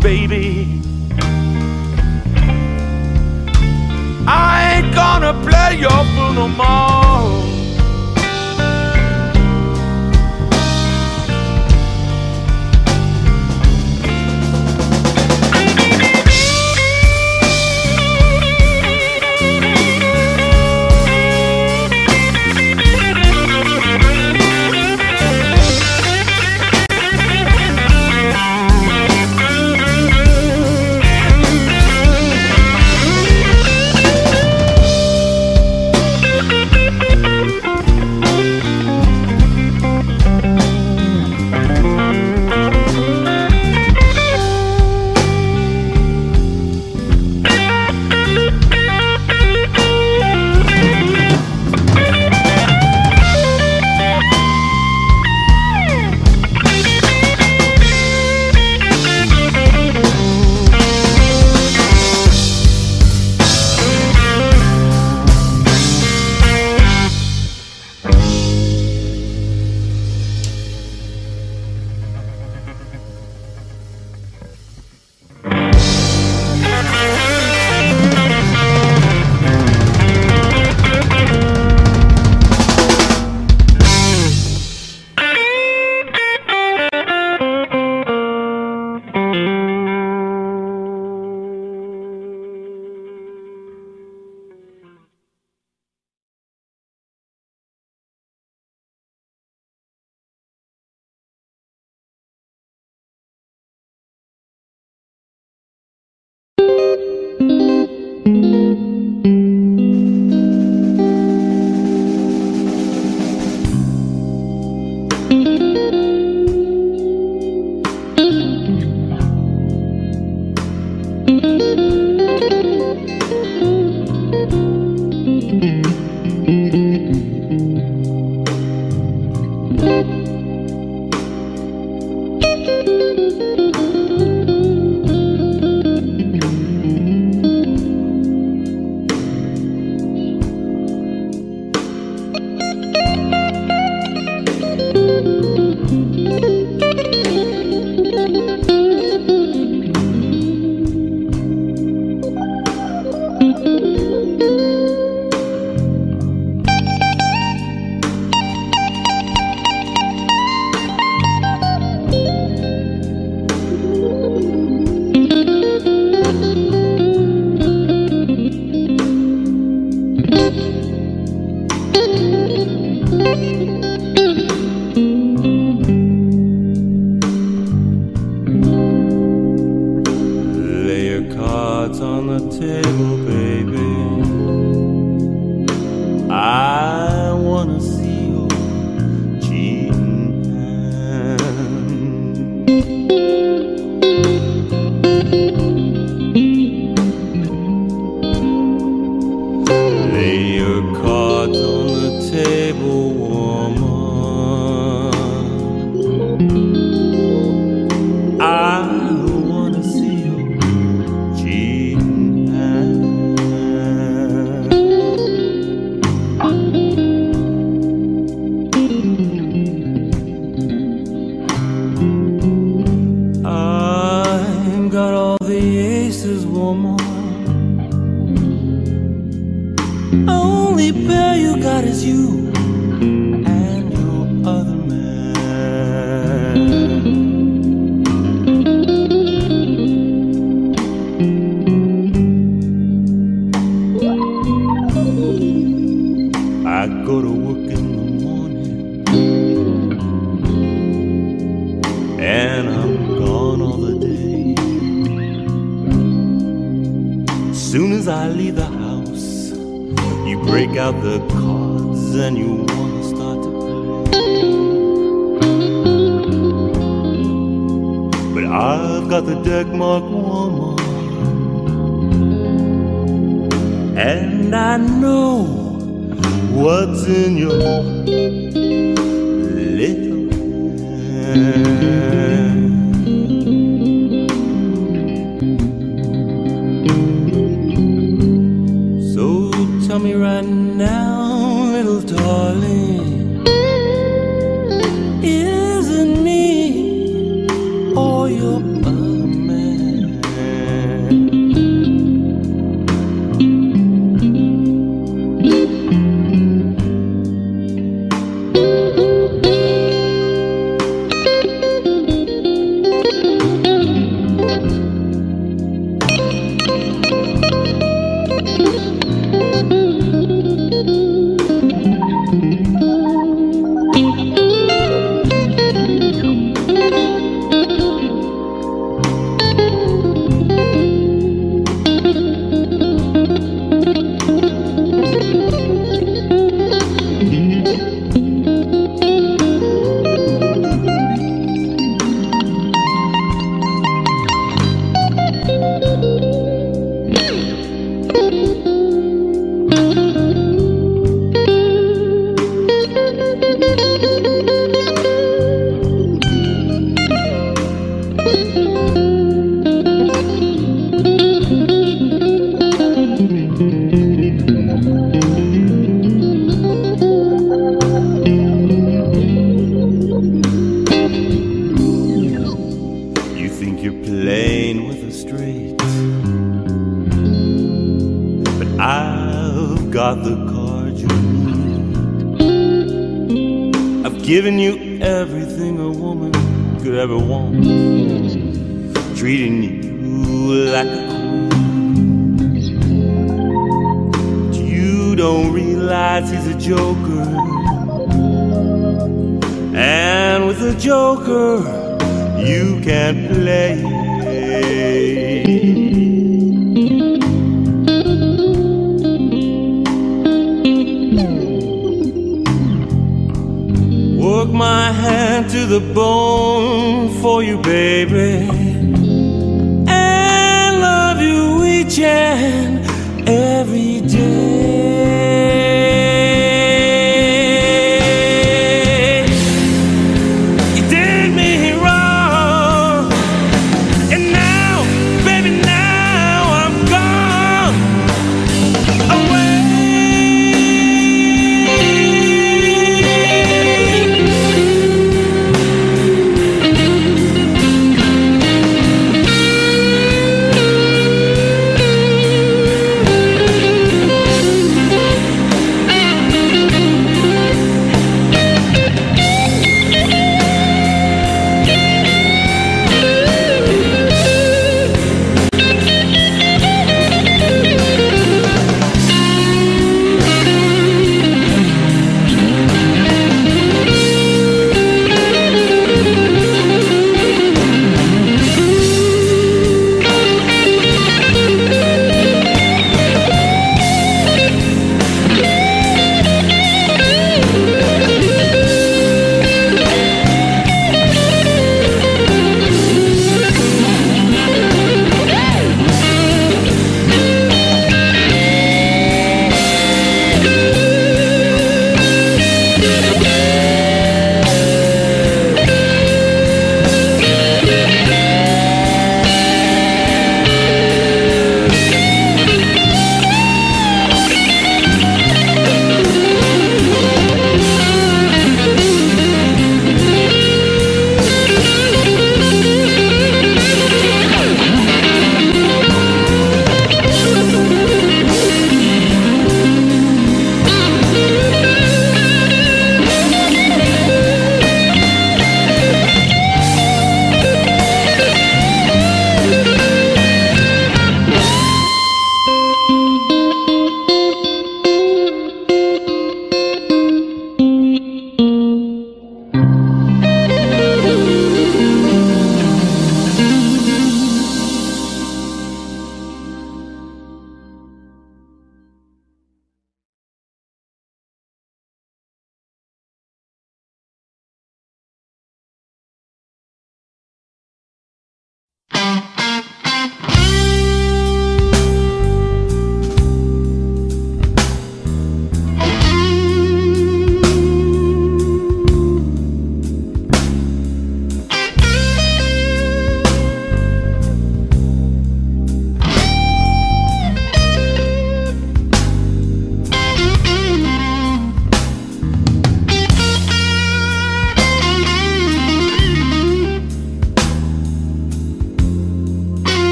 Baby.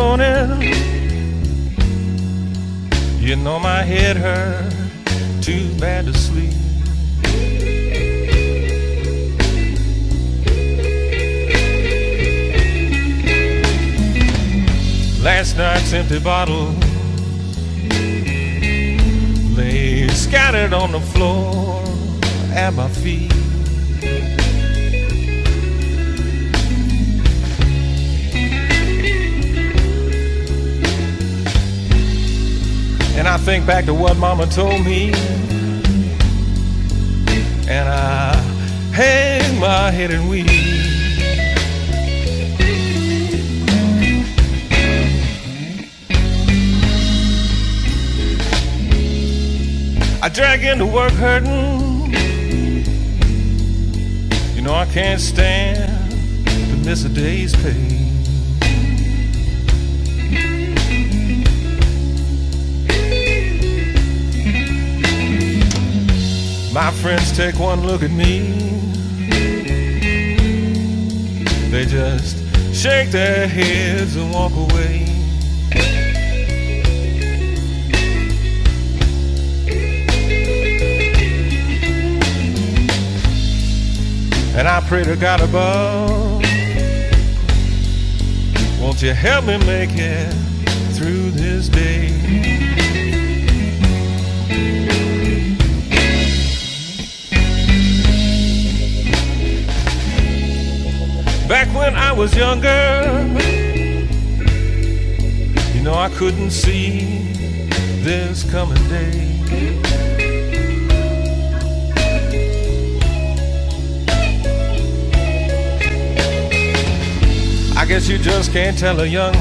morning. You know my head hurts. told me a young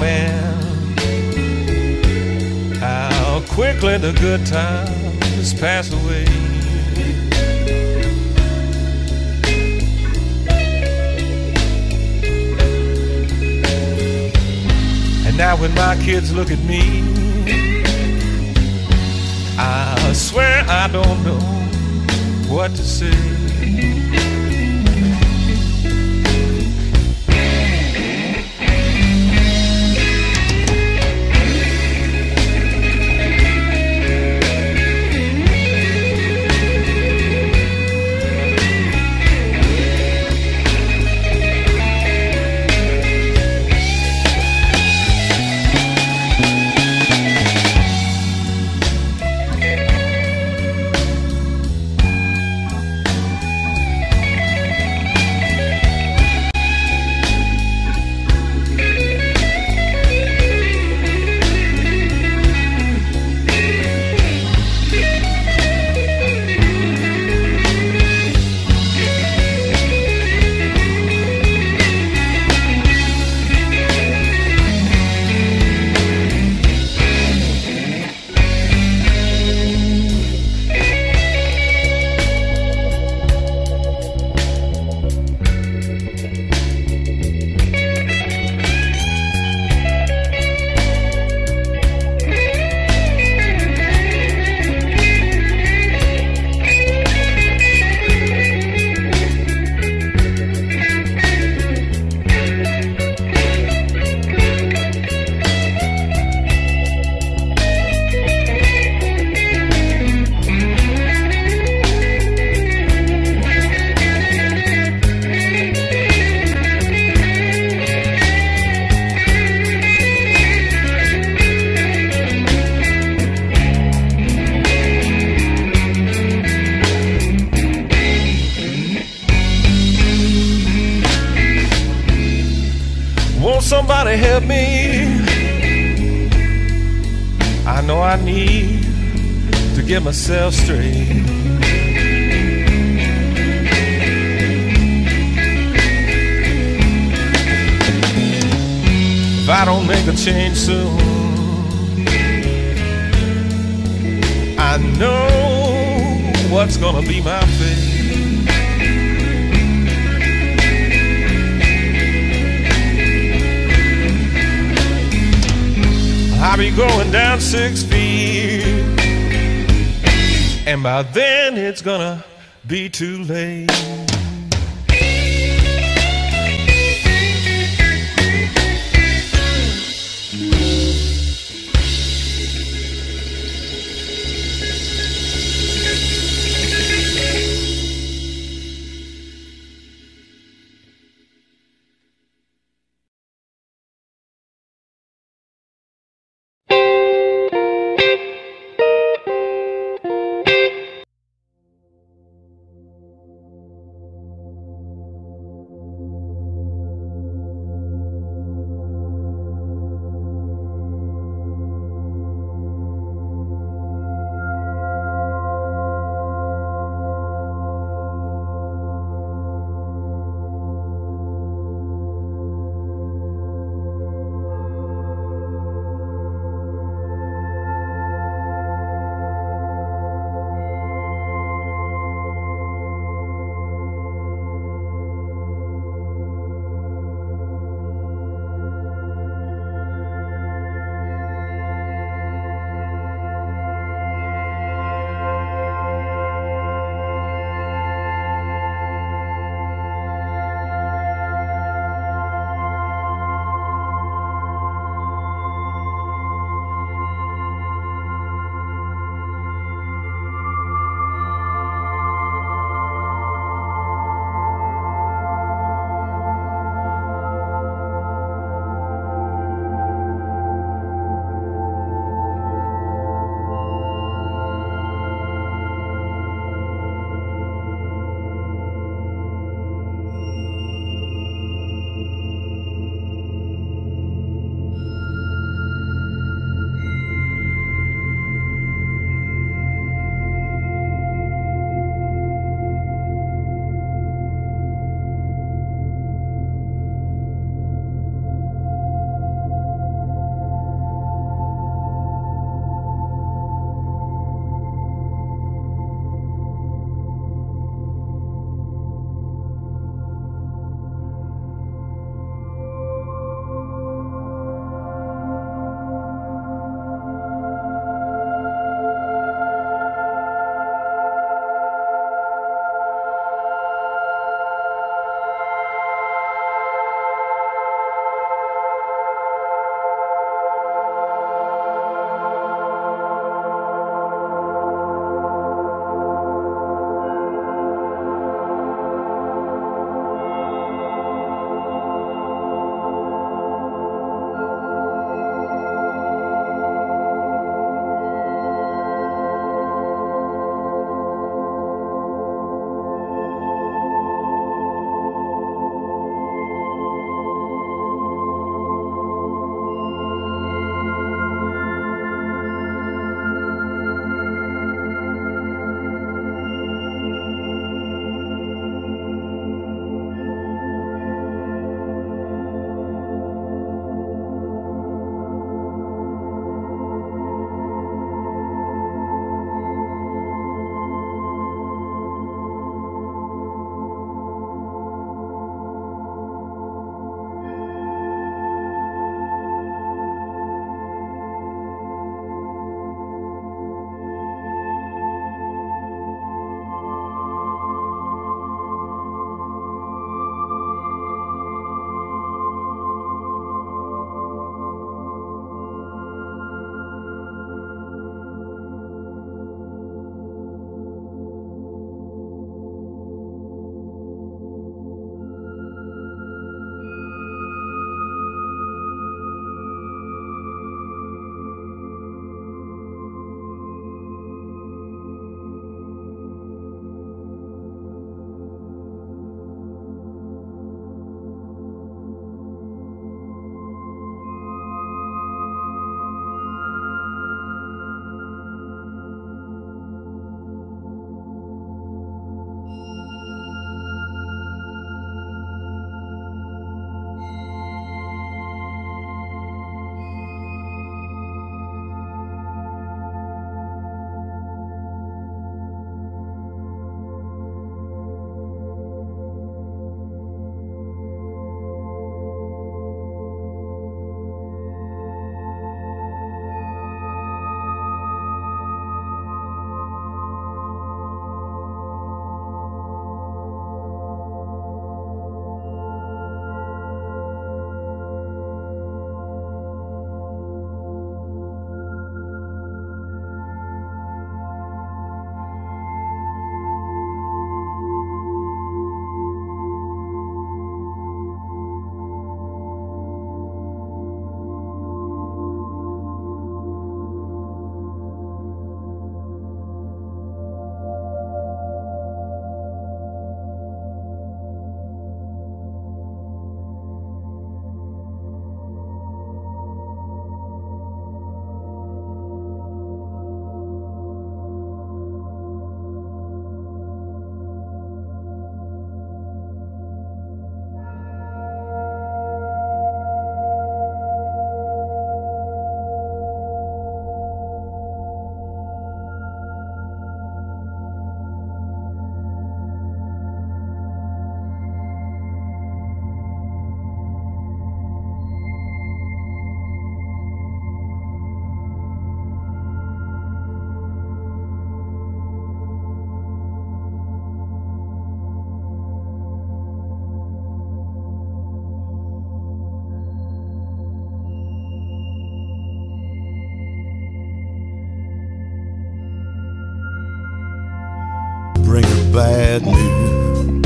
bad news.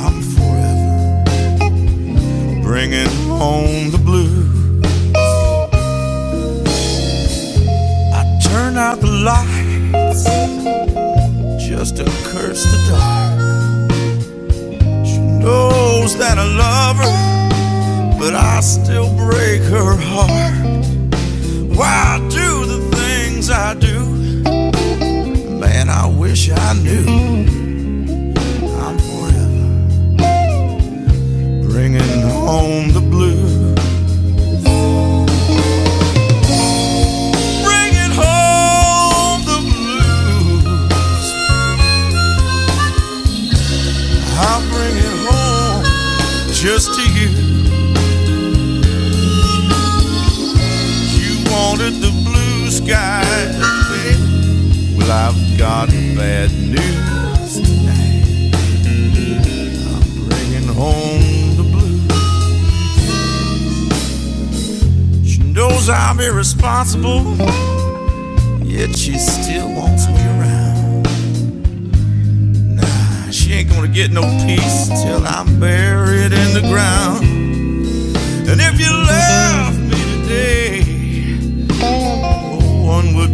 I'm forever bringing home the blues. I turn out the lights just to curse the dark. She knows that I love her, but I still break her heart. Why do the things I do? Man, I wish I knew. Knows I'm irresponsible, yet she still wants me around. Nah, she ain't gonna get no peace till I'm buried in the ground. And if you left me today, no one would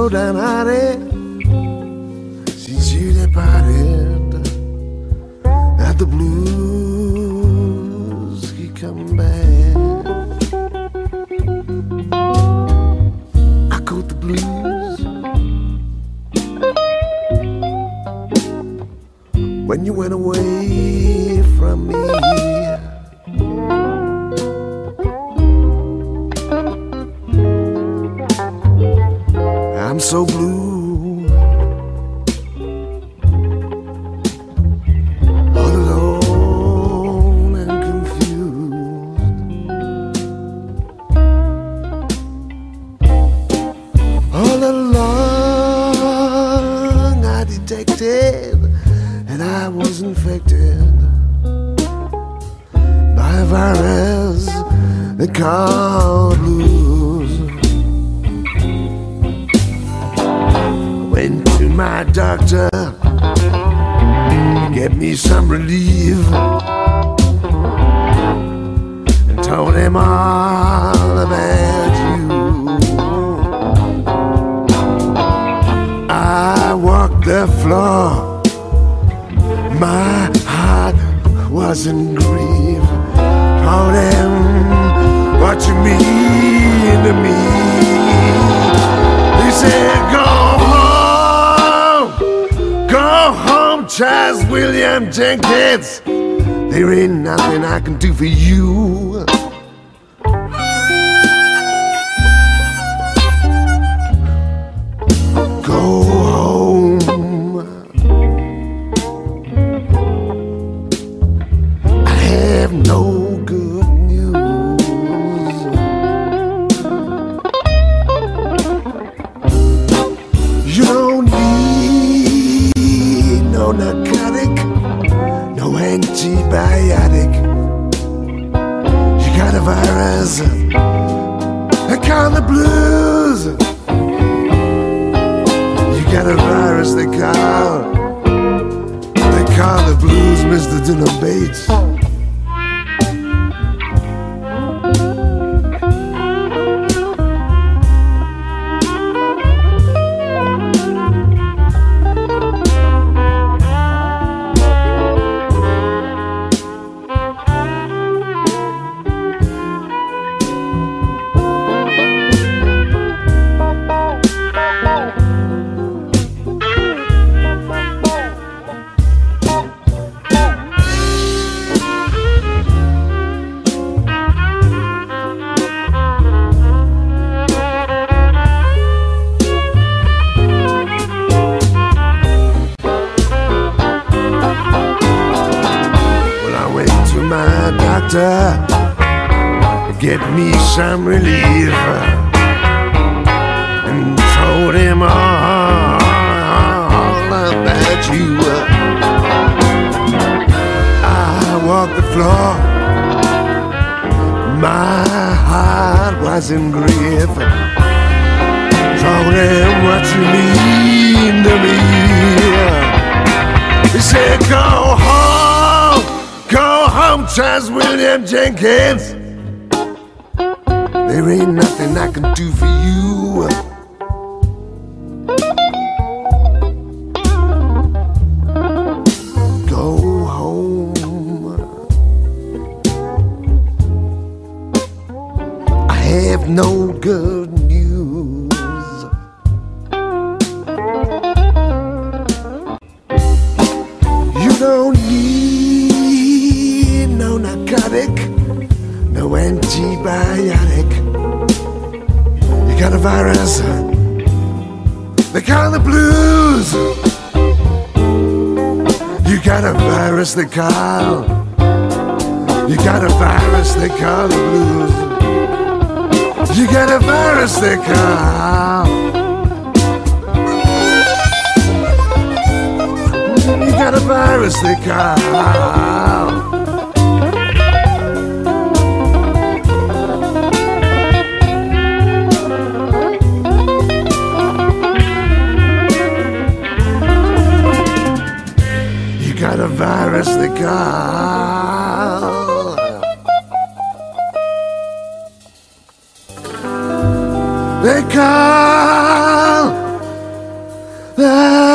been so downhearted the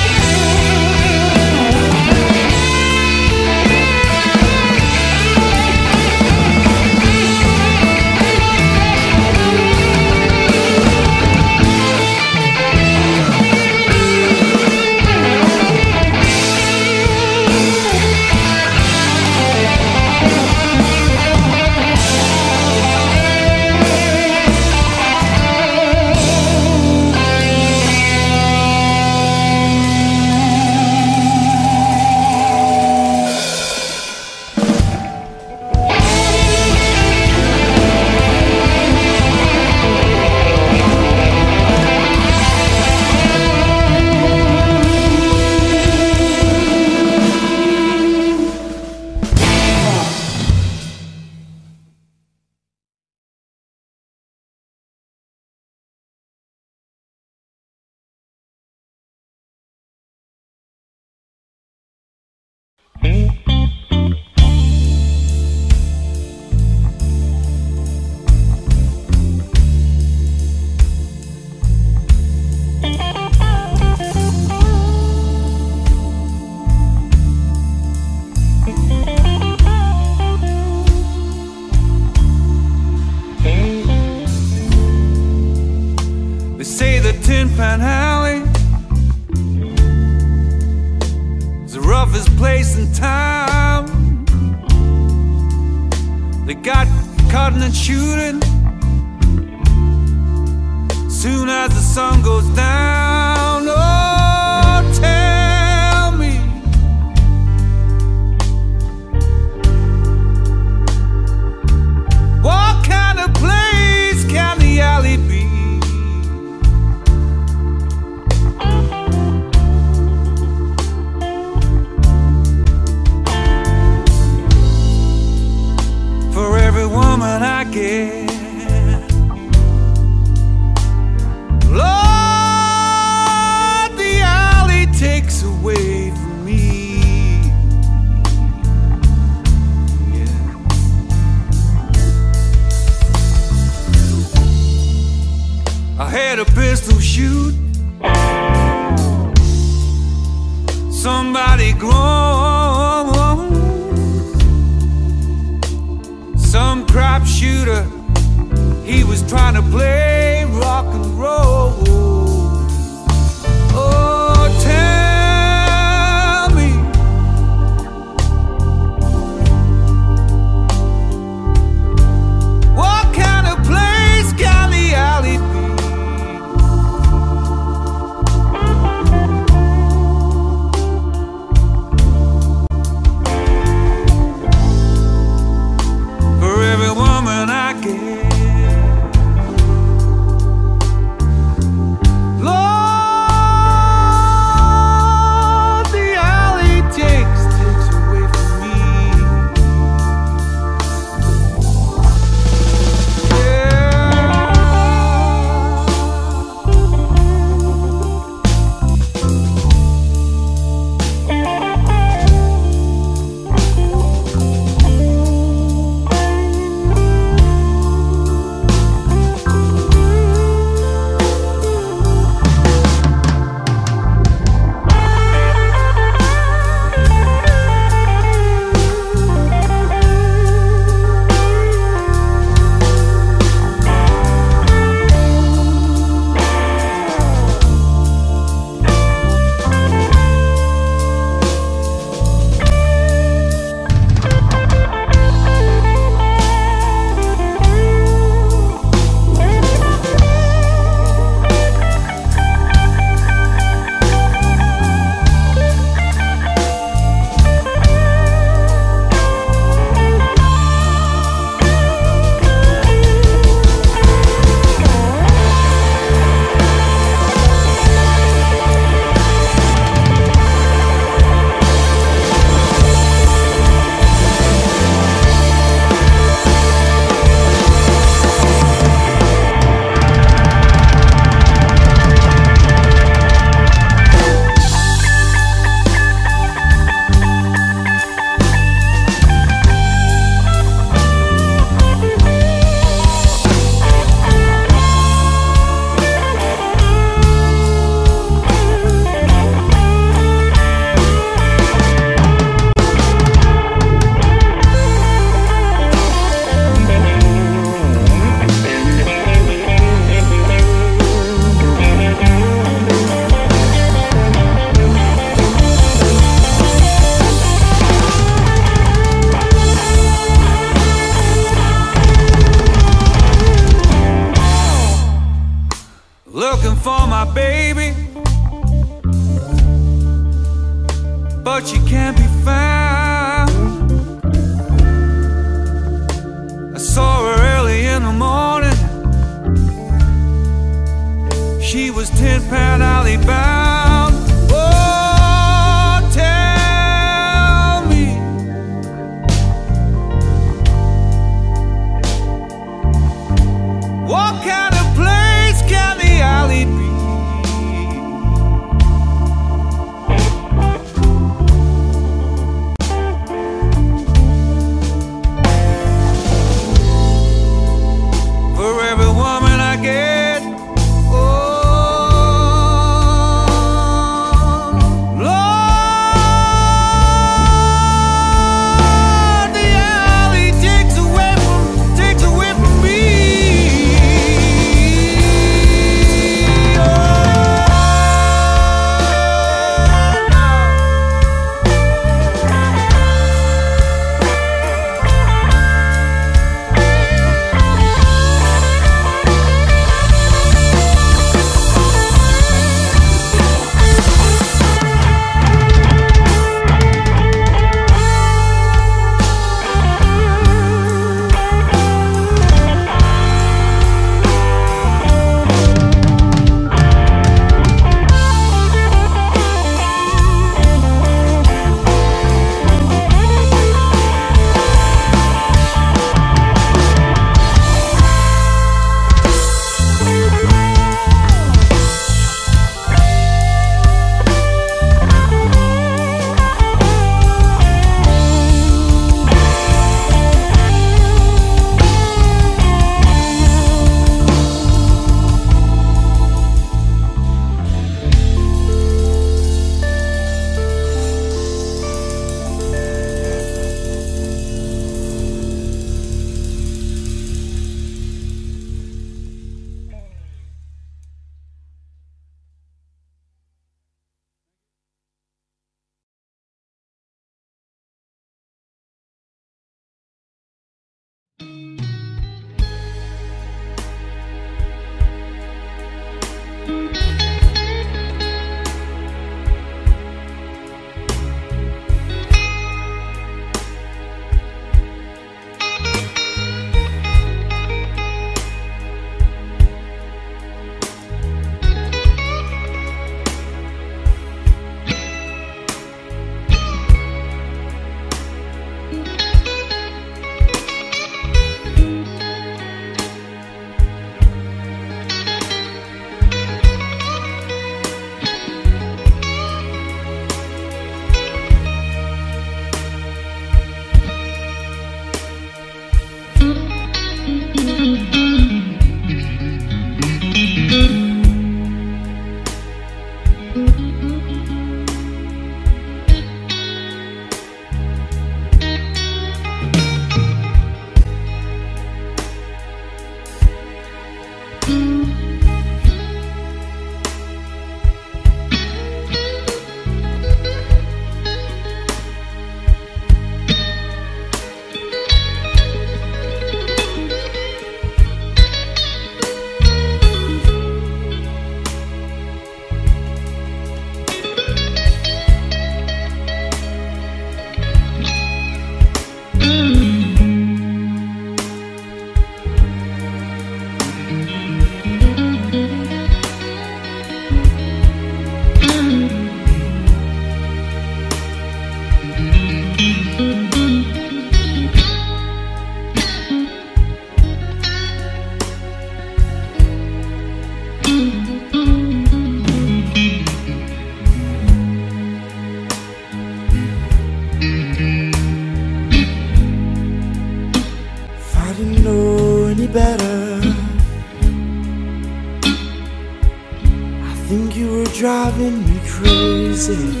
driving me crazy.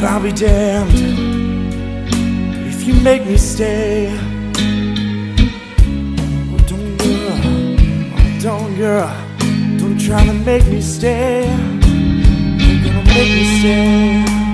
But I'll be damned if you make me stay. Oh, don't girl, oh, don't girl, don't try to make me stay. You're gonna make me stay.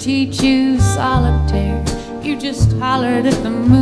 Teach you solitaire. You just hollered at the moon.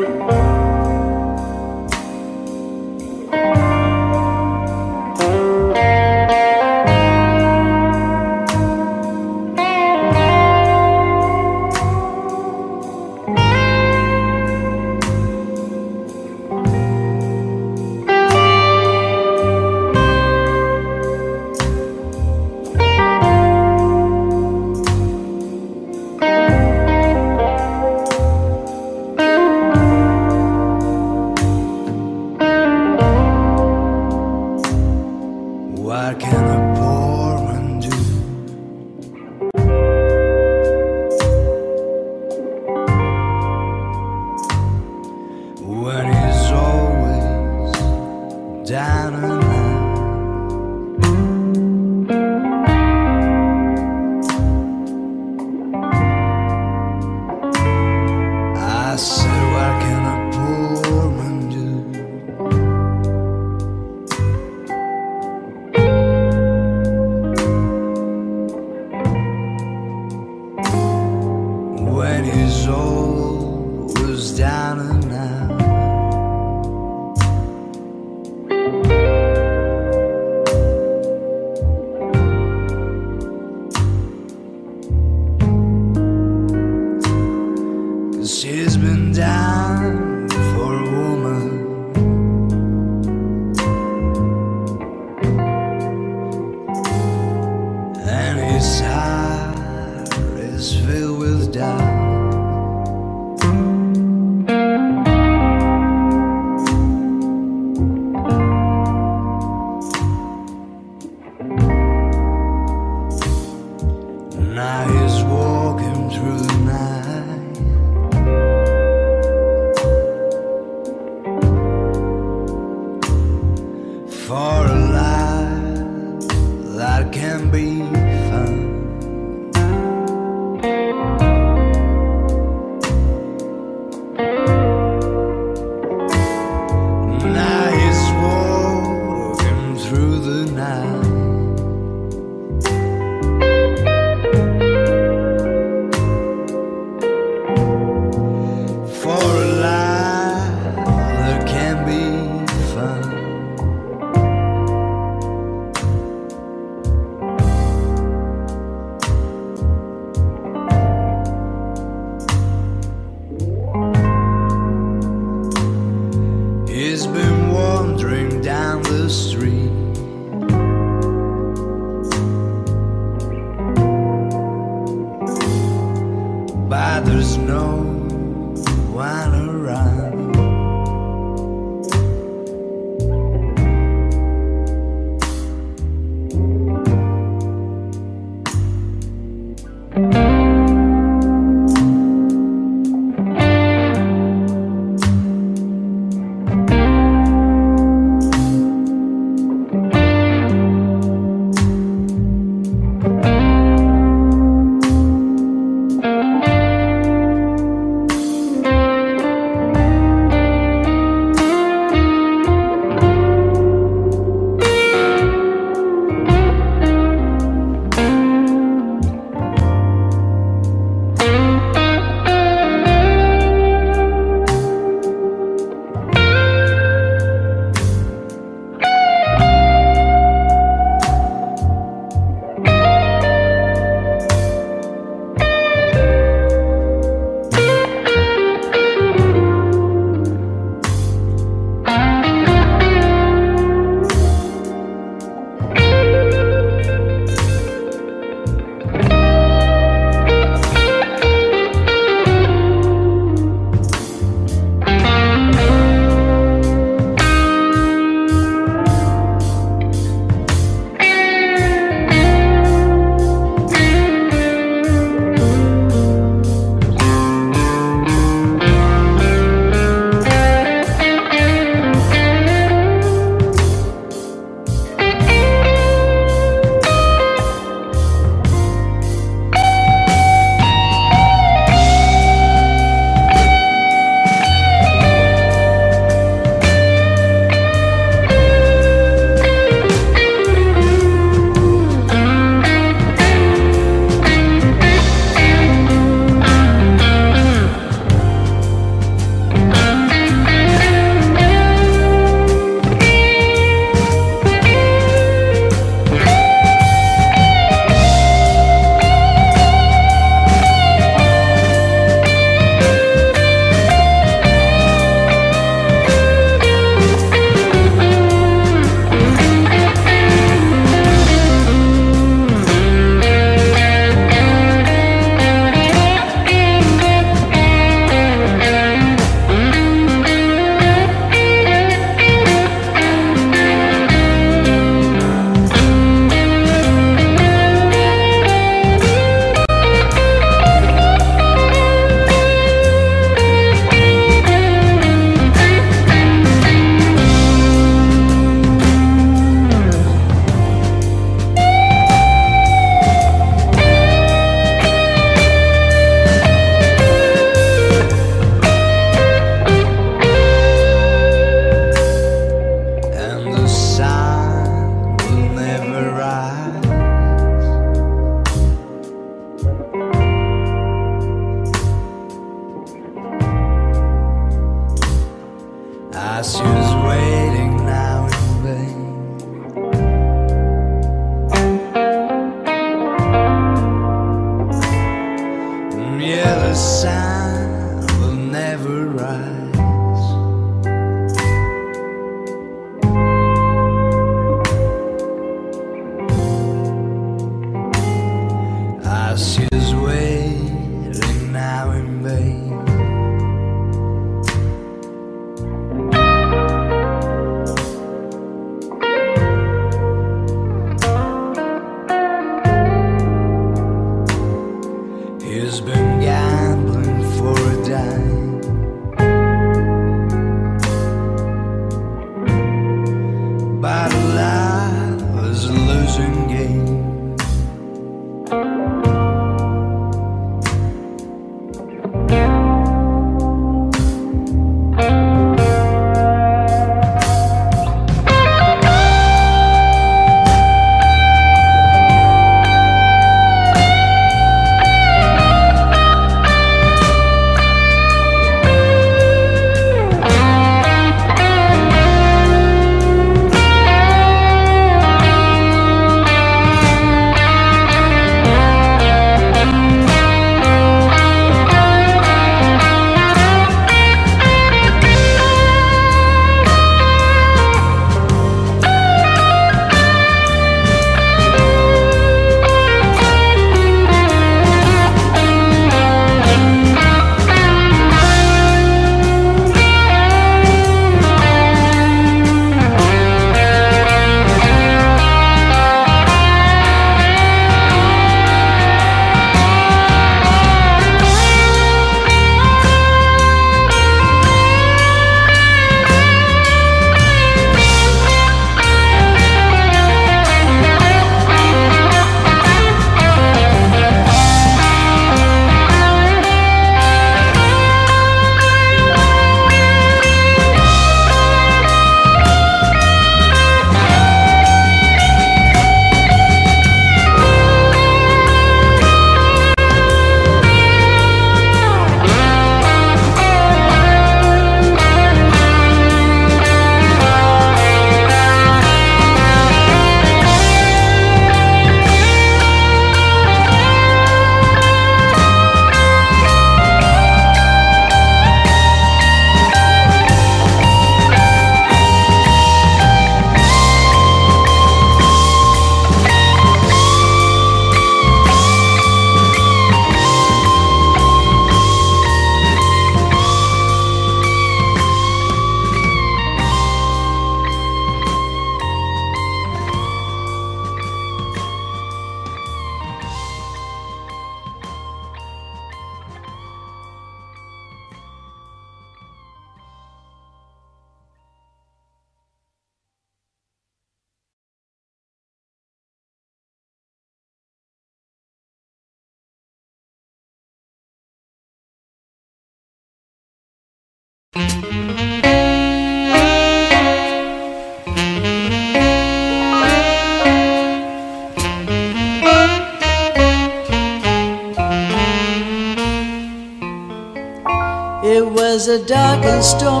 Was a dark and stormy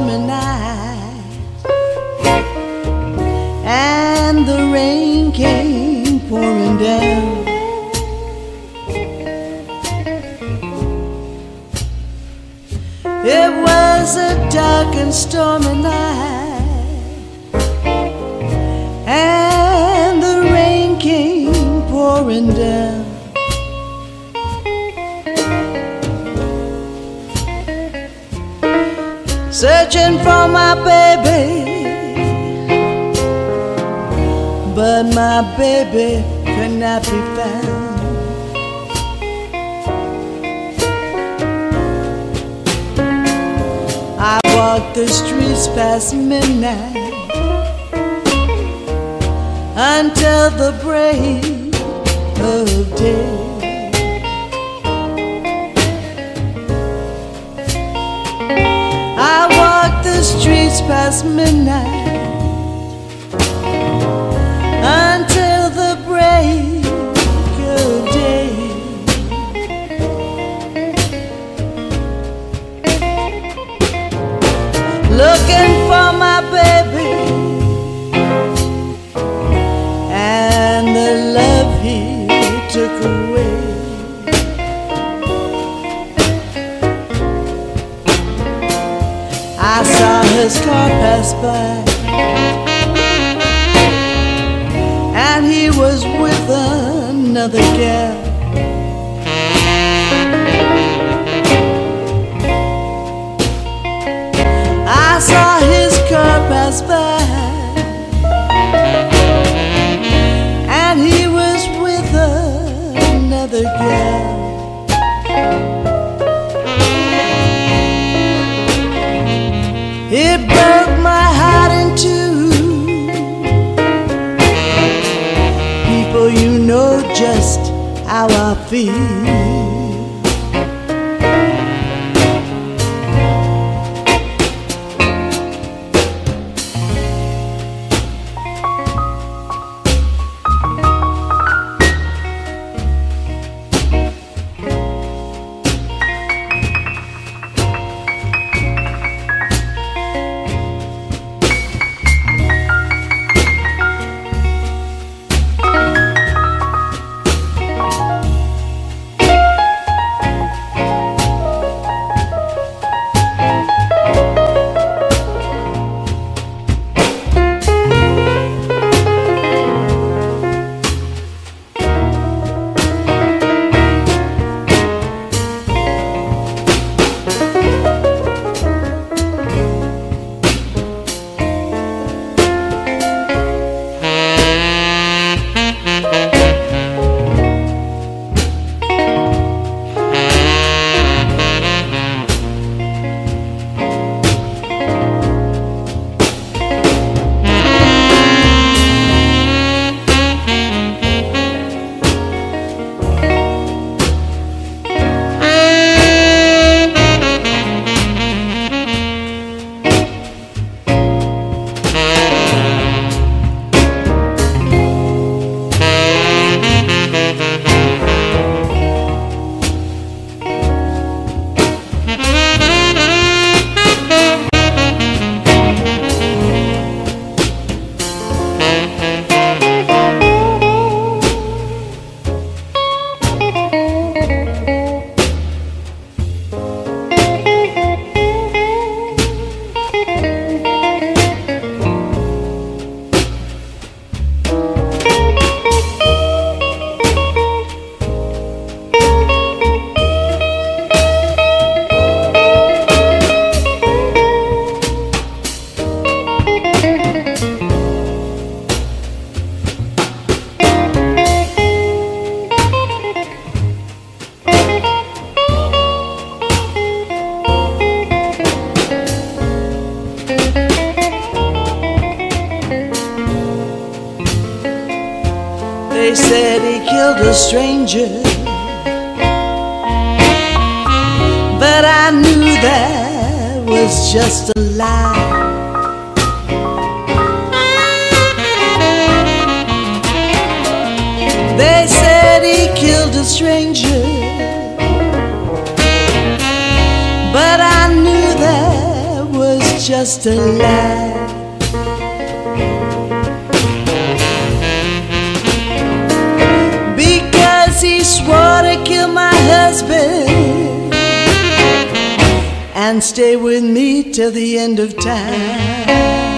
time.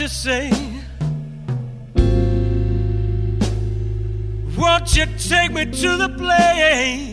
To say. Won't you take me to the place?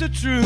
Silence